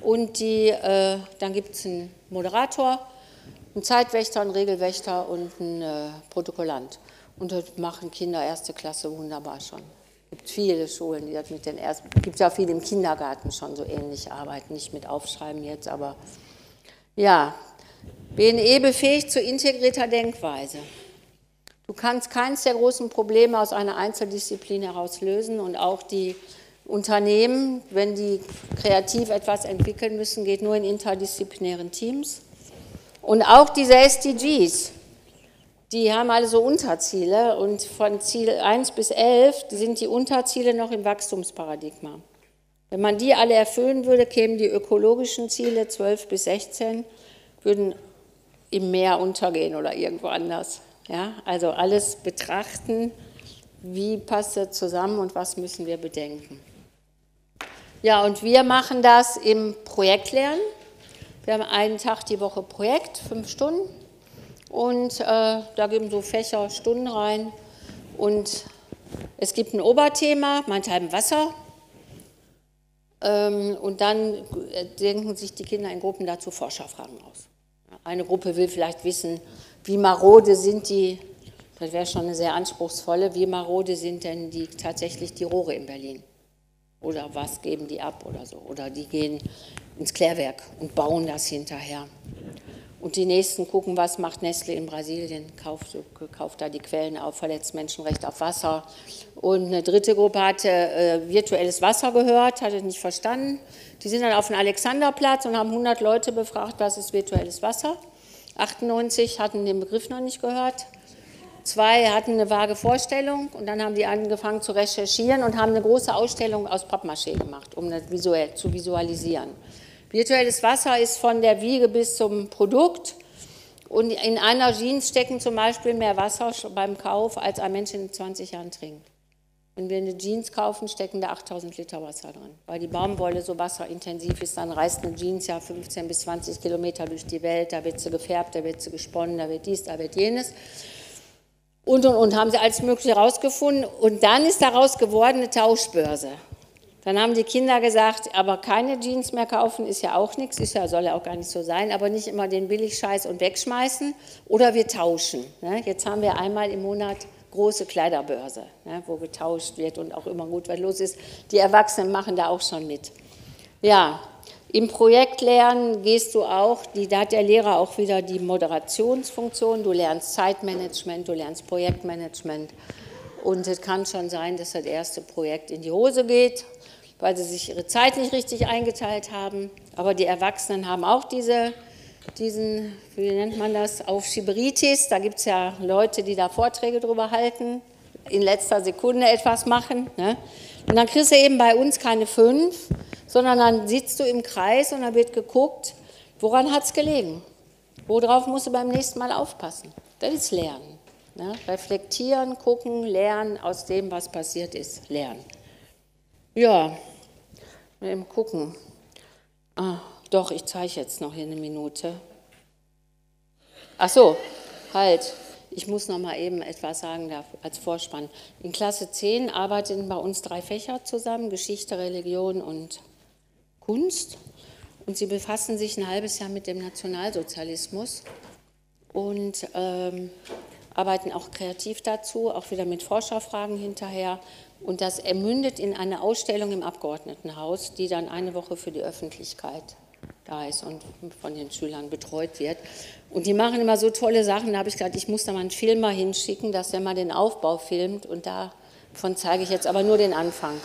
Und die, äh, dann gibt es einen Moderator, einen Zeitwächter, einen Regelwächter und einen äh, Protokollant. Und das machen Kinder erste Klasse wunderbar schon. Es gibt viele Schulen, die das mit den ersten, es gibt ja viele im Kindergarten schon so ähnlich arbeiten, nicht mit Aufschreiben jetzt, aber ja, BNE befähigt zu integrierter Denkweise. Du kannst keins der großen Probleme aus einer Einzeldisziplin heraus lösen und auch die Unternehmen, wenn die kreativ etwas entwickeln müssen, geht nur in interdisziplinären Teams. Und auch diese SDGs, die haben alle so Unterziele und von Ziel 1 bis 11 sind die Unterziele noch im Wachstumsparadigma. Wenn man die alle erfüllen würde, kämen die ökologischen Ziele 12 bis 16, würden im Meer untergehen oder irgendwo anders. Ja, also alles betrachten, wie passt das zusammen und was müssen wir bedenken. Ja, und wir machen das im Projektlernen. Wir haben einen Tag die Woche Projekt, fünf Stunden. Und äh, da geben so Fächer Stunden rein. Und es gibt ein Oberthema, meinethalben Wasser. Ähm, und dann äh, denken sich die Kinder in Gruppen dazu Forscherfragen aus. Eine Gruppe will vielleicht wissen, wie marode sind die, das wäre schon eine sehr anspruchsvolle, wie marode sind denn die, tatsächlich die Rohre in Berlin? Oder was geben die ab oder so? Oder die gehen ins Klärwerk und bauen das hinterher. Und die nächsten gucken, was macht Nestle in Brasilien, kauft, kauft da die Quellen auf, verletzt Menschenrecht auf Wasser. Und eine dritte Gruppe hatte äh, virtuelles Wasser gehört, hatte nicht verstanden. Die sind dann auf den Alexanderplatz und haben 100 Leute befragt, was ist virtuelles Wasser. 98 hatten den Begriff noch nicht gehört. Zwei hatten eine vage Vorstellung und dann haben die angefangen zu recherchieren und haben eine große Ausstellung aus Pappmaché gemacht, um das visuell zu visualisieren. Virtuelles Wasser ist von der Wiege bis zum Produkt. Und in einer Jeans stecken zum Beispiel mehr Wasser beim Kauf, als ein Mensch in 20 Jahren trinkt. Wenn wir eine Jeans kaufen, stecken da 8000 Liter Wasser drin. Weil die Baumwolle so wasserintensiv ist, dann reist eine Jeans ja 15 bis 20 Kilometer durch die Welt. Da wird sie gefärbt, da wird sie gesponnen, da wird dies, da wird jenes. Und, und, und, haben sie alles Mögliche herausgefunden. Und dann ist daraus geworden eine Tauschbörse. Dann haben die Kinder gesagt, aber keine Jeans mehr kaufen ist ja auch nichts, ist ja, soll ja auch gar nicht so sein, aber nicht immer den Billigscheiß und wegschmeißen oder wir tauschen. Ne? Jetzt haben wir einmal im Monat große Kleiderbörse, ne, wo getauscht wird und auch immer gut was los ist. Die Erwachsenen machen da auch schon mit. Ja, im Projektlernen gehst du auch, die, da hat der Lehrer auch wieder die Moderationsfunktion, du lernst Zeitmanagement, du lernst Projektmanagement und es kann schon sein, dass das erste Projekt in die Hose geht weil sie sich ihre Zeit nicht richtig eingeteilt haben. Aber die Erwachsenen haben auch diese, diesen, wie nennt man das, Aufschieberitis. Da gibt es ja Leute, die da Vorträge drüber halten, in letzter Sekunde etwas machen. Ne? Und dann kriegst du eben bei uns keine fünf, sondern dann sitzt du im Kreis und dann wird geguckt, woran hat es gelegen? Worauf musst du beim nächsten Mal aufpassen? Das ist Lernen. Ne? Reflektieren, gucken, lernen, aus dem, was passiert ist, lernen. Ja, mal eben gucken. Ah, doch, ich zeige jetzt noch hier eine Minute. Ach so, halt. Ich muss noch mal eben etwas sagen als Vorspann. In Klasse 10 arbeiten bei uns drei Fächer zusammen: Geschichte, Religion und Kunst. Und sie befassen sich ein halbes Jahr mit dem Nationalsozialismus und ähm, arbeiten auch kreativ dazu, auch wieder mit Forscherfragen hinterher. Und das ermündet in eine Ausstellung im Abgeordnetenhaus, die dann eine Woche für die Öffentlichkeit da ist und von den Schülern betreut wird. Und die machen immer so tolle Sachen. Da habe ich gesagt, ich muss da mal einen Filmer hinschicken, dass der mal den Aufbau filmt. Und davon zeige ich jetzt aber nur den Anfang.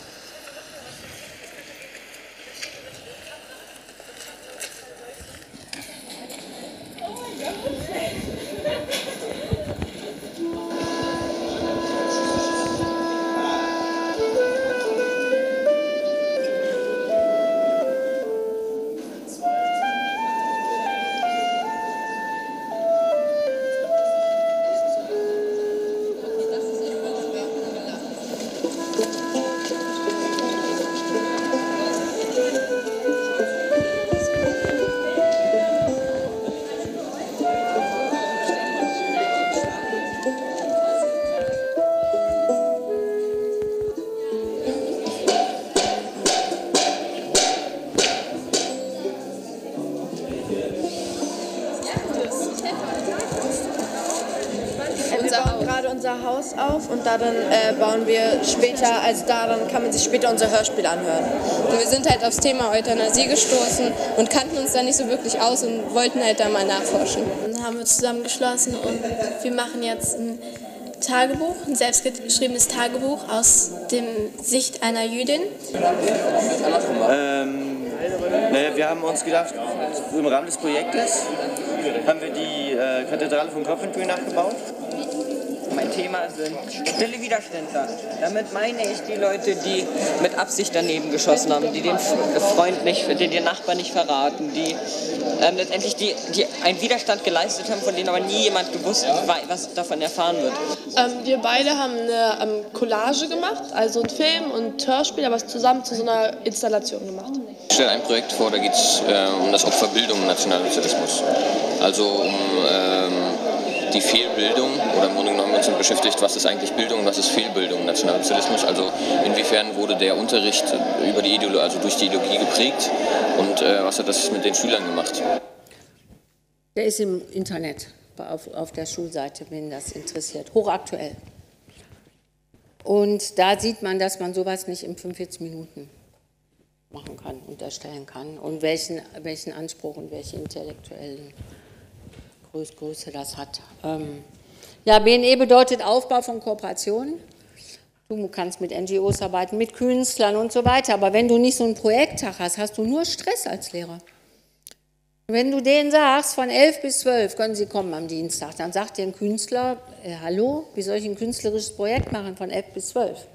Also daran kann man sich später unser Hörspiel anhören. Und wir sind halt aufs Thema Euthanasie gestoßen und kannten uns da nicht so wirklich aus und wollten halt da mal nachforschen. Dann haben wir zusammengeschlossen und wir machen jetzt ein Tagebuch, ein selbstgeschriebenes Tagebuch aus der Sicht einer Jüdin. Ähm, naja, wir haben uns gedacht, im Rahmen des Projektes haben wir die äh, Kathedrale von Coventry nachgebaut Thema sind stille Widerständler. Damit meine ich die Leute, die mit Absicht daneben geschossen haben, die den Freund nicht, den, den Nachbarn nicht verraten, die ähm, letztendlich die, die einen Widerstand geleistet haben, von denen aber nie jemand gewusst hat, was davon erfahren wird. Ähm, wir beide haben eine ähm, Collage gemacht, also ein Film und ein Hörspiel, aber zusammen zu so einer Installation gemacht. Ich stelle ein Projekt vor, da geht es äh, um das Opferbildung im Nationalsozialismus. Also um ähm, die Fehlbildung oder im Grunde genommen uns beschäftigt, was ist eigentlich Bildung und was ist Fehlbildung im Nationalsozialismus. Also inwiefern wurde der Unterricht über die Ideologie, also durch die Ideologie geprägt und äh, was hat das mit den Schülern gemacht? Der ist im Internet auf, auf der Schulseite, wenn das interessiert. Hochaktuell. Und da sieht man, dass man sowas nicht in 45 Minuten machen kann und erstellen kann und welchen, welchen Anspruch und welche intellektuellen Größe, Größe das hat. Ähm, ja, BNE bedeutet Aufbau von Kooperationen. Du kannst mit NGOs arbeiten, mit Künstlern und so weiter. Aber wenn du nicht so einen Projekttag hast, hast du nur Stress als Lehrer. Wenn du denen sagst, von 11 bis 12 können sie kommen am Dienstag, dann sagt dir ein Künstler, äh, hallo, wie soll ich ein künstlerisches Projekt machen von 11 bis 12?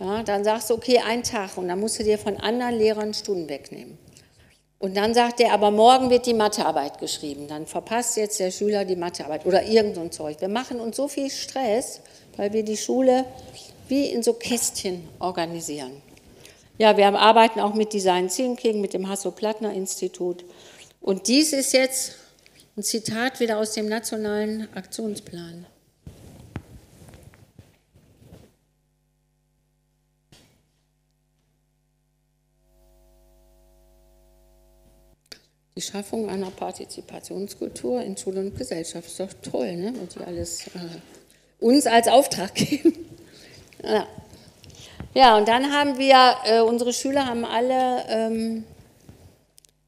Ja, dann sagst du, okay, ein Tag und dann musst du dir von anderen Lehrern Stunden wegnehmen. Und dann sagt er, aber morgen wird die Mathearbeit geschrieben. Dann verpasst jetzt der Schüler die Mathearbeit oder irgend so ein Zeug. Wir machen uns so viel Stress, weil wir die Schule wie in so Kästchen organisieren. Ja, wir arbeiten auch mit Design Thinking, mit dem Hasso-Plattner-Institut. Und dies ist jetzt ein Zitat wieder aus dem Nationalen Aktionsplan. Die Schaffung einer Partizipationskultur in Schule und Gesellschaft ist doch toll, ne? Und die alles äh, uns als Auftrag geben. ja. ja, und dann haben wir, äh, unsere Schüler haben alle, ähm,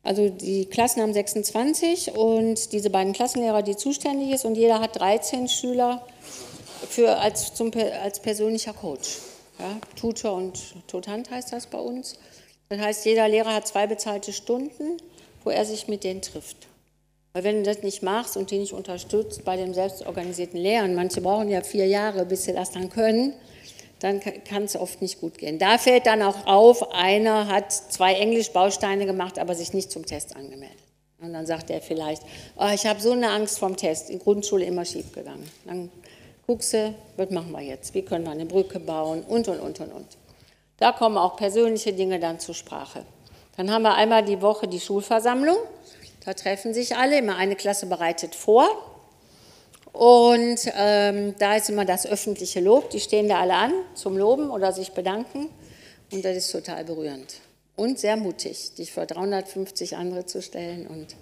also die Klassen haben 26 und diese beiden Klassenlehrer, die zuständig ist, und jeder hat 13 Schüler für, als, zum, als persönlicher Coach. Ja? Tutor und Tutant heißt das bei uns. Das heißt, jeder Lehrer hat zwei bezahlte Stunden wo er sich mit denen trifft. Weil wenn du das nicht machst und die nicht unterstützt bei dem selbstorganisierten Lehren, manche brauchen ja vier Jahre, bis sie das dann können, dann kann es oft nicht gut gehen. Da fällt dann auch auf, einer hat zwei Englisch-Bausteine gemacht, aber sich nicht zum Test angemeldet. Und dann sagt er vielleicht, oh, ich habe so eine Angst vom Test, in Grundschule immer schief gegangen. Dann guckst du, was machen wir jetzt? Wie können wir eine Brücke bauen? Und, und, und, und, und. Da kommen auch persönliche Dinge dann zur Sprache. Dann haben wir einmal die Woche die Schulversammlung. Da treffen sich alle, immer eine Klasse bereitet vor. Und ähm, da ist immer das öffentliche Lob. Die stehen da alle an zum Loben oder sich bedanken. Und das ist total berührend. Und sehr mutig, dich vor 350 andere zu stellen und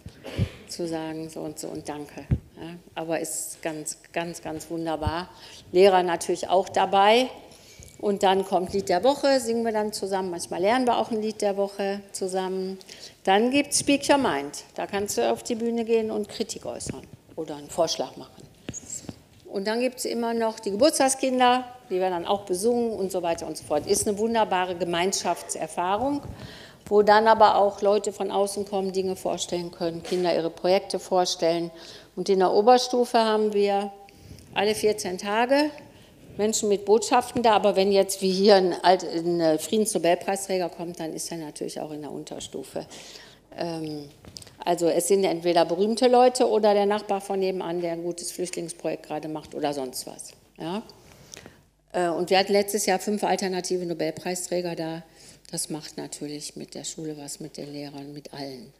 zu sagen so und so und danke. Ja, aber ist ganz, ganz, ganz wunderbar. Lehrer natürlich auch dabei. Und dann kommt Lied der Woche, singen wir dann zusammen. Manchmal lernen wir auch ein Lied der Woche zusammen. Dann gibt es Speak Your Mind. Da kannst du auf die Bühne gehen und Kritik äußern oder einen Vorschlag machen. Und dann gibt es immer noch die Geburtstagskinder, die werden dann auch besungen und so weiter und so fort. Ist eine wunderbare Gemeinschaftserfahrung, wo dann aber auch Leute von außen kommen, Dinge vorstellen können, Kinder ihre Projekte vorstellen. Und in der Oberstufe haben wir alle 14 Tage Menschen mit Botschaften da, aber wenn jetzt wie hier ein, ein Friedensnobelpreisträger kommt, dann ist er natürlich auch in der Unterstufe. Ähm, also es sind entweder berühmte Leute oder der Nachbar von nebenan, der ein gutes Flüchtlingsprojekt gerade macht oder sonst was. Ja? Äh, und wir hatten letztes Jahr fünf alternative Nobelpreisträger da. Das macht natürlich mit der Schule was, mit den Lehrern, mit allen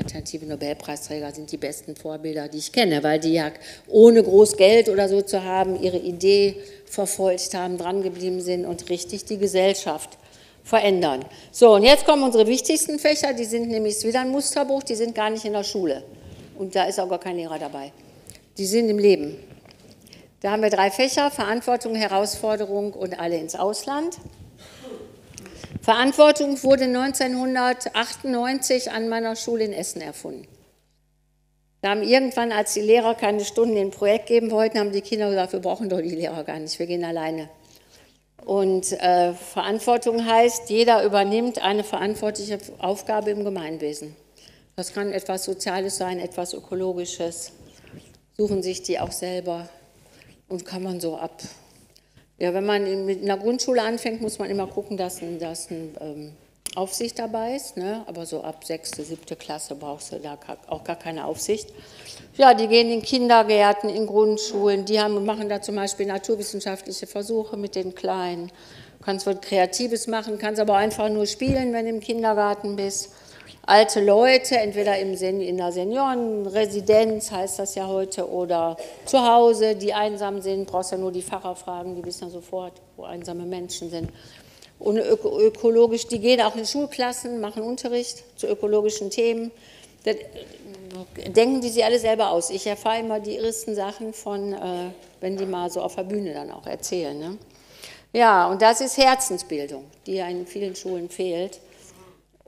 alternative Nobelpreisträger sind die besten Vorbilder, die ich kenne, weil die ja ohne groß Geld oder so zu haben, ihre Idee verfolgt haben, drangeblieben sind und richtig die Gesellschaft verändern. So, und jetzt kommen unsere wichtigsten Fächer, die sind nämlich wieder ein Musterbuch, die sind gar nicht in der Schule. Und da ist auch gar kein Lehrer dabei. Die sind im Leben. Da haben wir drei Fächer, Verantwortung, Herausforderung und alle ins Ausland. Verantwortung wurde 1998 an meiner Schule in Essen erfunden. Da haben irgendwann, als die Lehrer keine Stunden in Projekt geben wollten, haben die Kinder gesagt, wir brauchen doch die Lehrer gar nicht, wir gehen alleine. Und äh, Verantwortung heißt, jeder übernimmt eine verantwortliche Aufgabe im Gemeinwesen. Das kann etwas Soziales sein, etwas Ökologisches. Suchen sich die auch selber und kann man so ab ja, wenn man mit einer Grundschule anfängt, muss man immer gucken, dass ein, dass ein ähm, Aufsicht dabei ist. Ne? Aber so ab sechste, siebte Klasse brauchst du da auch gar keine Aufsicht. Ja, die gehen in Kindergärten, in Grundschulen, die haben, machen da zum Beispiel naturwissenschaftliche Versuche mit den Kleinen. Du kannst was Kreatives machen, kannst aber einfach nur spielen, wenn du im Kindergarten bist alte Leute, entweder im Sen in der Seniorenresidenz heißt das ja heute, oder zu Hause, die einsam sind, brauchst ja nur die Pfarrer fragen, die wissen ja sofort, wo einsame Menschen sind. Und öko ökologisch, die gehen auch in Schulklassen, machen Unterricht zu ökologischen Themen. Das denken die sich alle selber aus. Ich erfahre immer die irrsten Sachen von, äh, wenn die mal so auf der Bühne dann auch erzählen. Ne? Ja, und das ist Herzensbildung, die ja in vielen Schulen fehlt.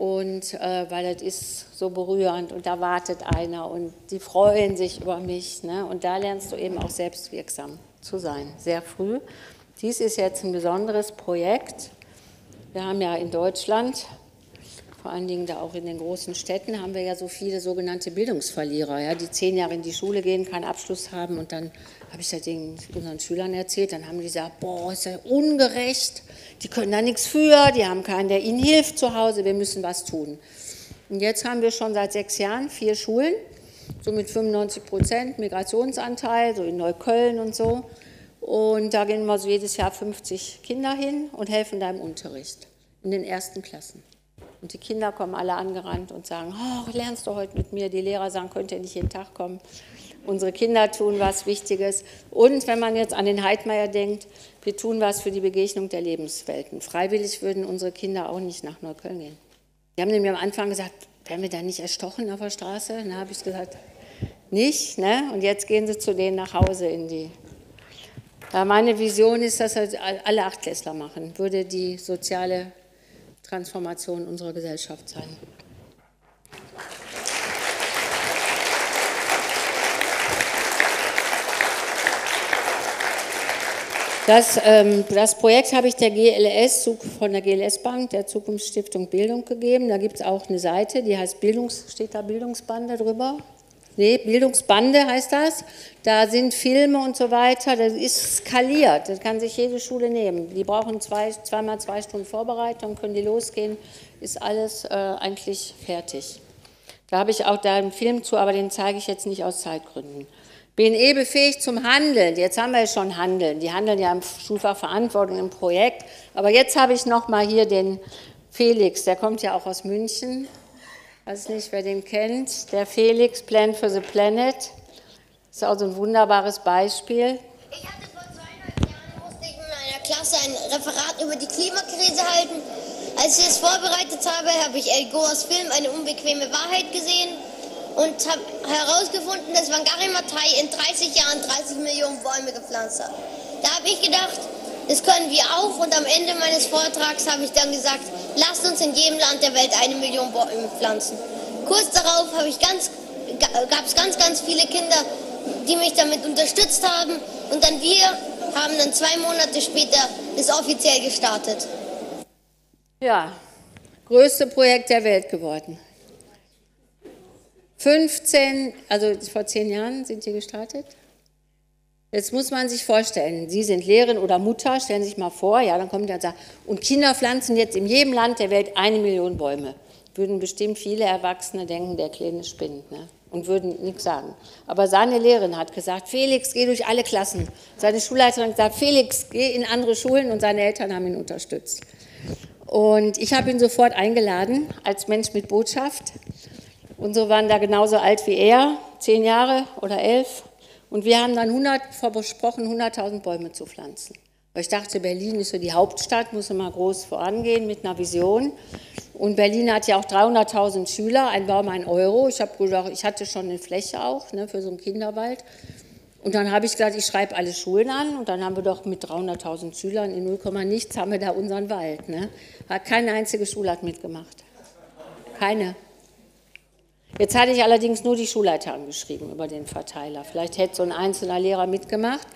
Und äh, weil das ist so berührend und da wartet einer und die freuen sich über mich. Ne? Und da lernst du eben auch selbstwirksam zu sein, sehr früh. Dies ist jetzt ein besonderes Projekt. Wir haben ja in Deutschland, vor allen Dingen da auch in den großen Städten, haben wir ja so viele sogenannte Bildungsverlierer, ja, die zehn Jahre in die Schule gehen, keinen Abschluss haben und dann habe ich das den unseren Schülern erzählt, dann haben die gesagt, boah, ist ja ungerecht, die können da nichts für, die haben keinen, der ihnen hilft zu Hause, wir müssen was tun. Und jetzt haben wir schon seit sechs Jahren vier Schulen, so mit 95 Prozent Migrationsanteil, so in Neukölln und so. Und da gehen immer so jedes Jahr 50 Kinder hin und helfen da im Unterricht, in den ersten Klassen. Und die Kinder kommen alle angerannt und sagen, oh, lernst du heute mit mir? Die Lehrer sagen, könnt ihr nicht jeden Tag kommen. Unsere Kinder tun was Wichtiges. Und wenn man jetzt an den Heidmeier denkt, wir tun was für die Begegnung der Lebenswelten. Freiwillig würden unsere Kinder auch nicht nach Neukölln gehen. Die haben nämlich am Anfang gesagt, werden wir da nicht erstochen auf der Straße? Da habe ich gesagt, nicht. Ne? Und jetzt gehen sie zu denen nach Hause in die. Meine Vision ist, dass das alle Achtklässler machen, würde die soziale Transformation unserer Gesellschaft sein. Das, ähm, das Projekt habe ich der GLS von der GLS Bank, der Zukunftsstiftung Bildung gegeben. Da gibt es auch eine Seite, die heißt Bildungs, steht da Bildungsbande drüber? Nee, Bildungsbande heißt das. Da sind Filme und so weiter. Das ist skaliert. Das kann sich jede Schule nehmen. Die brauchen zwei, zweimal zwei Stunden Vorbereitung, können die losgehen. Ist alles äh, eigentlich fertig. Da habe ich auch da einen Film zu, aber den zeige ich jetzt nicht aus Zeitgründen. BNE befähigt zum Handeln. Jetzt haben wir ja schon Handeln. Die handeln ja im Schulfach Verantwortung im Projekt. Aber jetzt habe ich noch mal hier den Felix. Der kommt ja auch aus München. Weiß nicht, wer den kennt. Der Felix Plan for the Planet. Ist auch so ein wunderbares Beispiel. Ich hatte vor zweieinhalb Jahren, musste ich in meiner Klasse ein Referat über die Klimakrise halten. Als ich es vorbereitet habe, habe ich El Gore's Film Eine unbequeme Wahrheit gesehen und habe herausgefunden, dass Wangari Maathai in 30 Jahren 30 Millionen Bäume gepflanzt hat. Da habe ich gedacht, das können wir auch und am Ende meines Vortrags habe ich dann gesagt, lasst uns in jedem Land der Welt eine Million Bäume pflanzen. Kurz darauf gab es ganz, ganz viele Kinder, die mich damit unterstützt haben und dann wir haben dann zwei Monate später das offiziell gestartet. Ja, größte Projekt der Welt geworden. 15, also vor zehn Jahren sind Sie gestartet. Jetzt muss man sich vorstellen, Sie sind Lehrerin oder Mutter, stellen Sie sich mal vor, ja, dann kommt der und sagt, und Kinder pflanzen jetzt in jedem Land der Welt eine Million Bäume. Würden bestimmt viele Erwachsene denken, der Kleine spinnt, ne? und würden nichts sagen. Aber seine Lehrerin hat gesagt, Felix, geh durch alle Klassen. Seine Schulleiterin hat gesagt, Felix, geh in andere Schulen und seine Eltern haben ihn unterstützt. Und ich habe ihn sofort eingeladen als Mensch mit Botschaft Unsere waren da genauso alt wie er, zehn Jahre oder elf. Und wir haben dann 100, versprochen, 100.000 Bäume zu pflanzen. Weil ich dachte, Berlin ist so die Hauptstadt, muss immer groß vorangehen mit einer Vision. Und Berlin hat ja auch 300.000 Schüler, ein Baum ein Euro. Ich, gedacht, ich hatte schon eine Fläche auch ne, für so einen Kinderwald. Und dann habe ich gesagt, ich schreibe alle Schulen an und dann haben wir doch mit 300.000 Schülern in 0, nichts haben wir da unseren Wald. Ne? Keine einzige Schule hat mitgemacht. Keine. Jetzt hatte ich allerdings nur die Schulleiter angeschrieben über den Verteiler. Vielleicht hätte so ein einzelner Lehrer mitgemacht.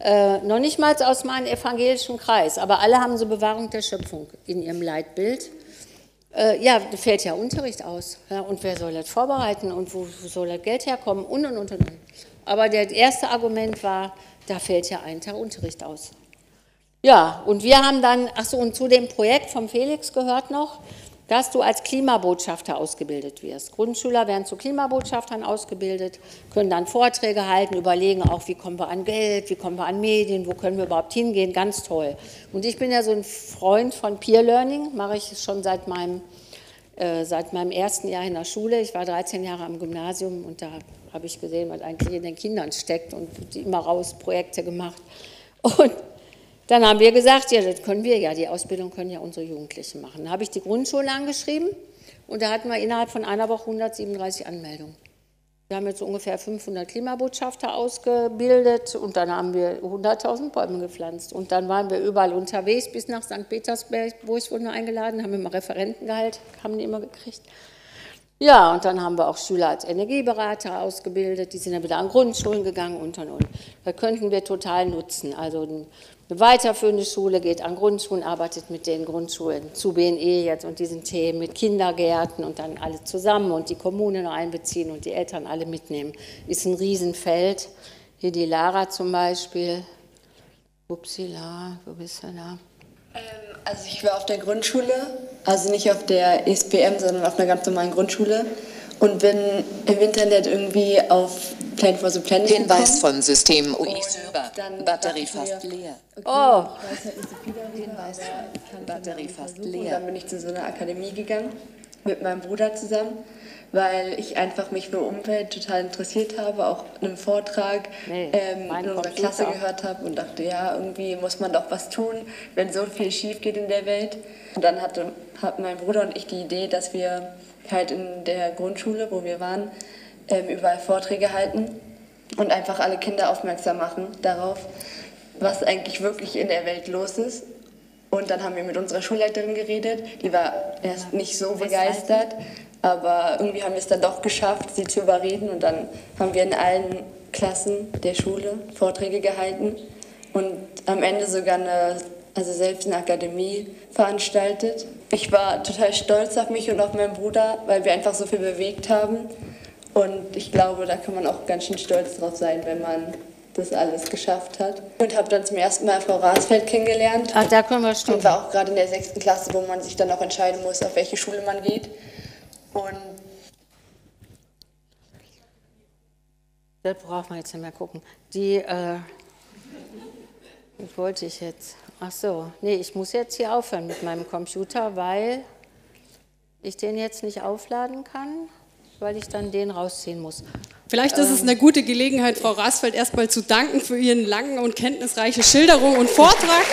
Äh, noch nicht mal aus meinem evangelischen Kreis, aber alle haben so Bewahrung der Schöpfung in ihrem Leitbild. Äh, ja, fällt ja Unterricht aus. Ja, und wer soll das vorbereiten und wo, soll das Geld herkommen und und und und. Aber das erste Argument war, da fällt ja ein Tag Unterricht aus. Ja, und wir haben dann, ach so, und zu dem Projekt vom Felix gehört noch, dass du als Klimabotschafter ausgebildet wirst. Grundschüler werden zu Klimabotschaftern ausgebildet, können dann Vorträge halten, überlegen auch, wie kommen wir an Geld, wie kommen wir an Medien, wo können wir überhaupt hingehen, ganz toll. Und ich bin ja so ein Freund von Peer Learning, mache ich schon seit meinem, äh, seit meinem ersten Jahr in der Schule. Ich war 13 Jahre am Gymnasium und da habe ich gesehen, was eigentlich in den Kindern steckt und immer raus Projekte gemacht. Und dann haben wir gesagt, ja, das können wir ja, die Ausbildung können ja unsere Jugendlichen machen. Dann habe ich die Grundschule angeschrieben und da hatten wir innerhalb von einer Woche 137 Anmeldungen. Wir haben jetzt ungefähr 500 Klimabotschafter ausgebildet und dann haben wir 100.000 Bäume gepflanzt. Und dann waren wir überall unterwegs, bis nach St. Petersburg, wo ich wurde eingeladen, haben wir mal Referentengehalt, haben die immer gekriegt. Ja, und dann haben wir auch Schüler als Energieberater ausgebildet, die sind dann wieder an Grundschulen gegangen und und und. Da könnten wir total nutzen. Also eine weiterführende Schule geht an Grundschulen, arbeitet mit den Grundschulen zu BNE jetzt und diesen Themen, mit Kindergärten und dann alle zusammen und die Kommune noch einbeziehen und die Eltern alle mitnehmen. Ist ein Riesenfeld. Hier die Lara zum Beispiel. Upsila, wo bist du da? Also ich war auf der Grundschule, also nicht auf der ESPM, sondern auf einer ganz normalen Grundschule und bin im Internet irgendwie auf Plan for the Planet Hinweis gekommen. von System dann Batterie fast mir, leer. Okay, Oh. Halt Hinweis, ich kann Batterie fast leer. Und dann bin ich zu so einer Akademie gegangen mit meinem Bruder zusammen, weil ich einfach mich für Umwelt total interessiert habe, auch einen Vortrag Nee, ähm, in unserer. Klasse gehört habe und dachte, ja, irgendwie muss man doch was tun, wenn so viel schief geht in der Welt. Und dann hatte, hatten mein Bruder und ich die Idee, dass wir halt in der Grundschule, wo wir waren, ähm, überall Vorträge halten und einfach alle Kinder aufmerksam machen darauf, was eigentlich wirklich in der Welt los ist. Und dann haben wir mit unserer Schulleiterin geredet, die war erst nicht so begeistert, aber irgendwie haben wir es dann doch geschafft, sie zu überreden. Und dann haben wir in allen Klassen der Schule Vorträge gehalten und am Ende sogar eine, also selbst eine Akademie veranstaltet. Ich war total stolz auf mich und auf meinen Bruder, weil wir einfach so viel bewegt haben. Und ich glaube, da kann man auch ganz schön stolz drauf sein, wenn man das alles geschafft hat. Und habe dann zum ersten Mal Frau Rasfeld kennengelernt. Ach, da können wir stimmen. Und war auch gerade in der sechsten Klasse, wo man sich dann auch entscheiden muss, auf welche Schule man geht. Und Das braucht man jetzt nicht mehr gucken. Die, äh, wollte ich jetzt? Ach so, nee, ich muss jetzt hier aufhören mit meinem Computer, weil ich den jetzt nicht aufladen kann, weil ich dann den rausziehen muss. Vielleicht ist es Ähm, eine gute Gelegenheit, Frau Rasfeld erstmal zu danken für Ihren langen und kenntnisreichen Schilderung und Vortrag.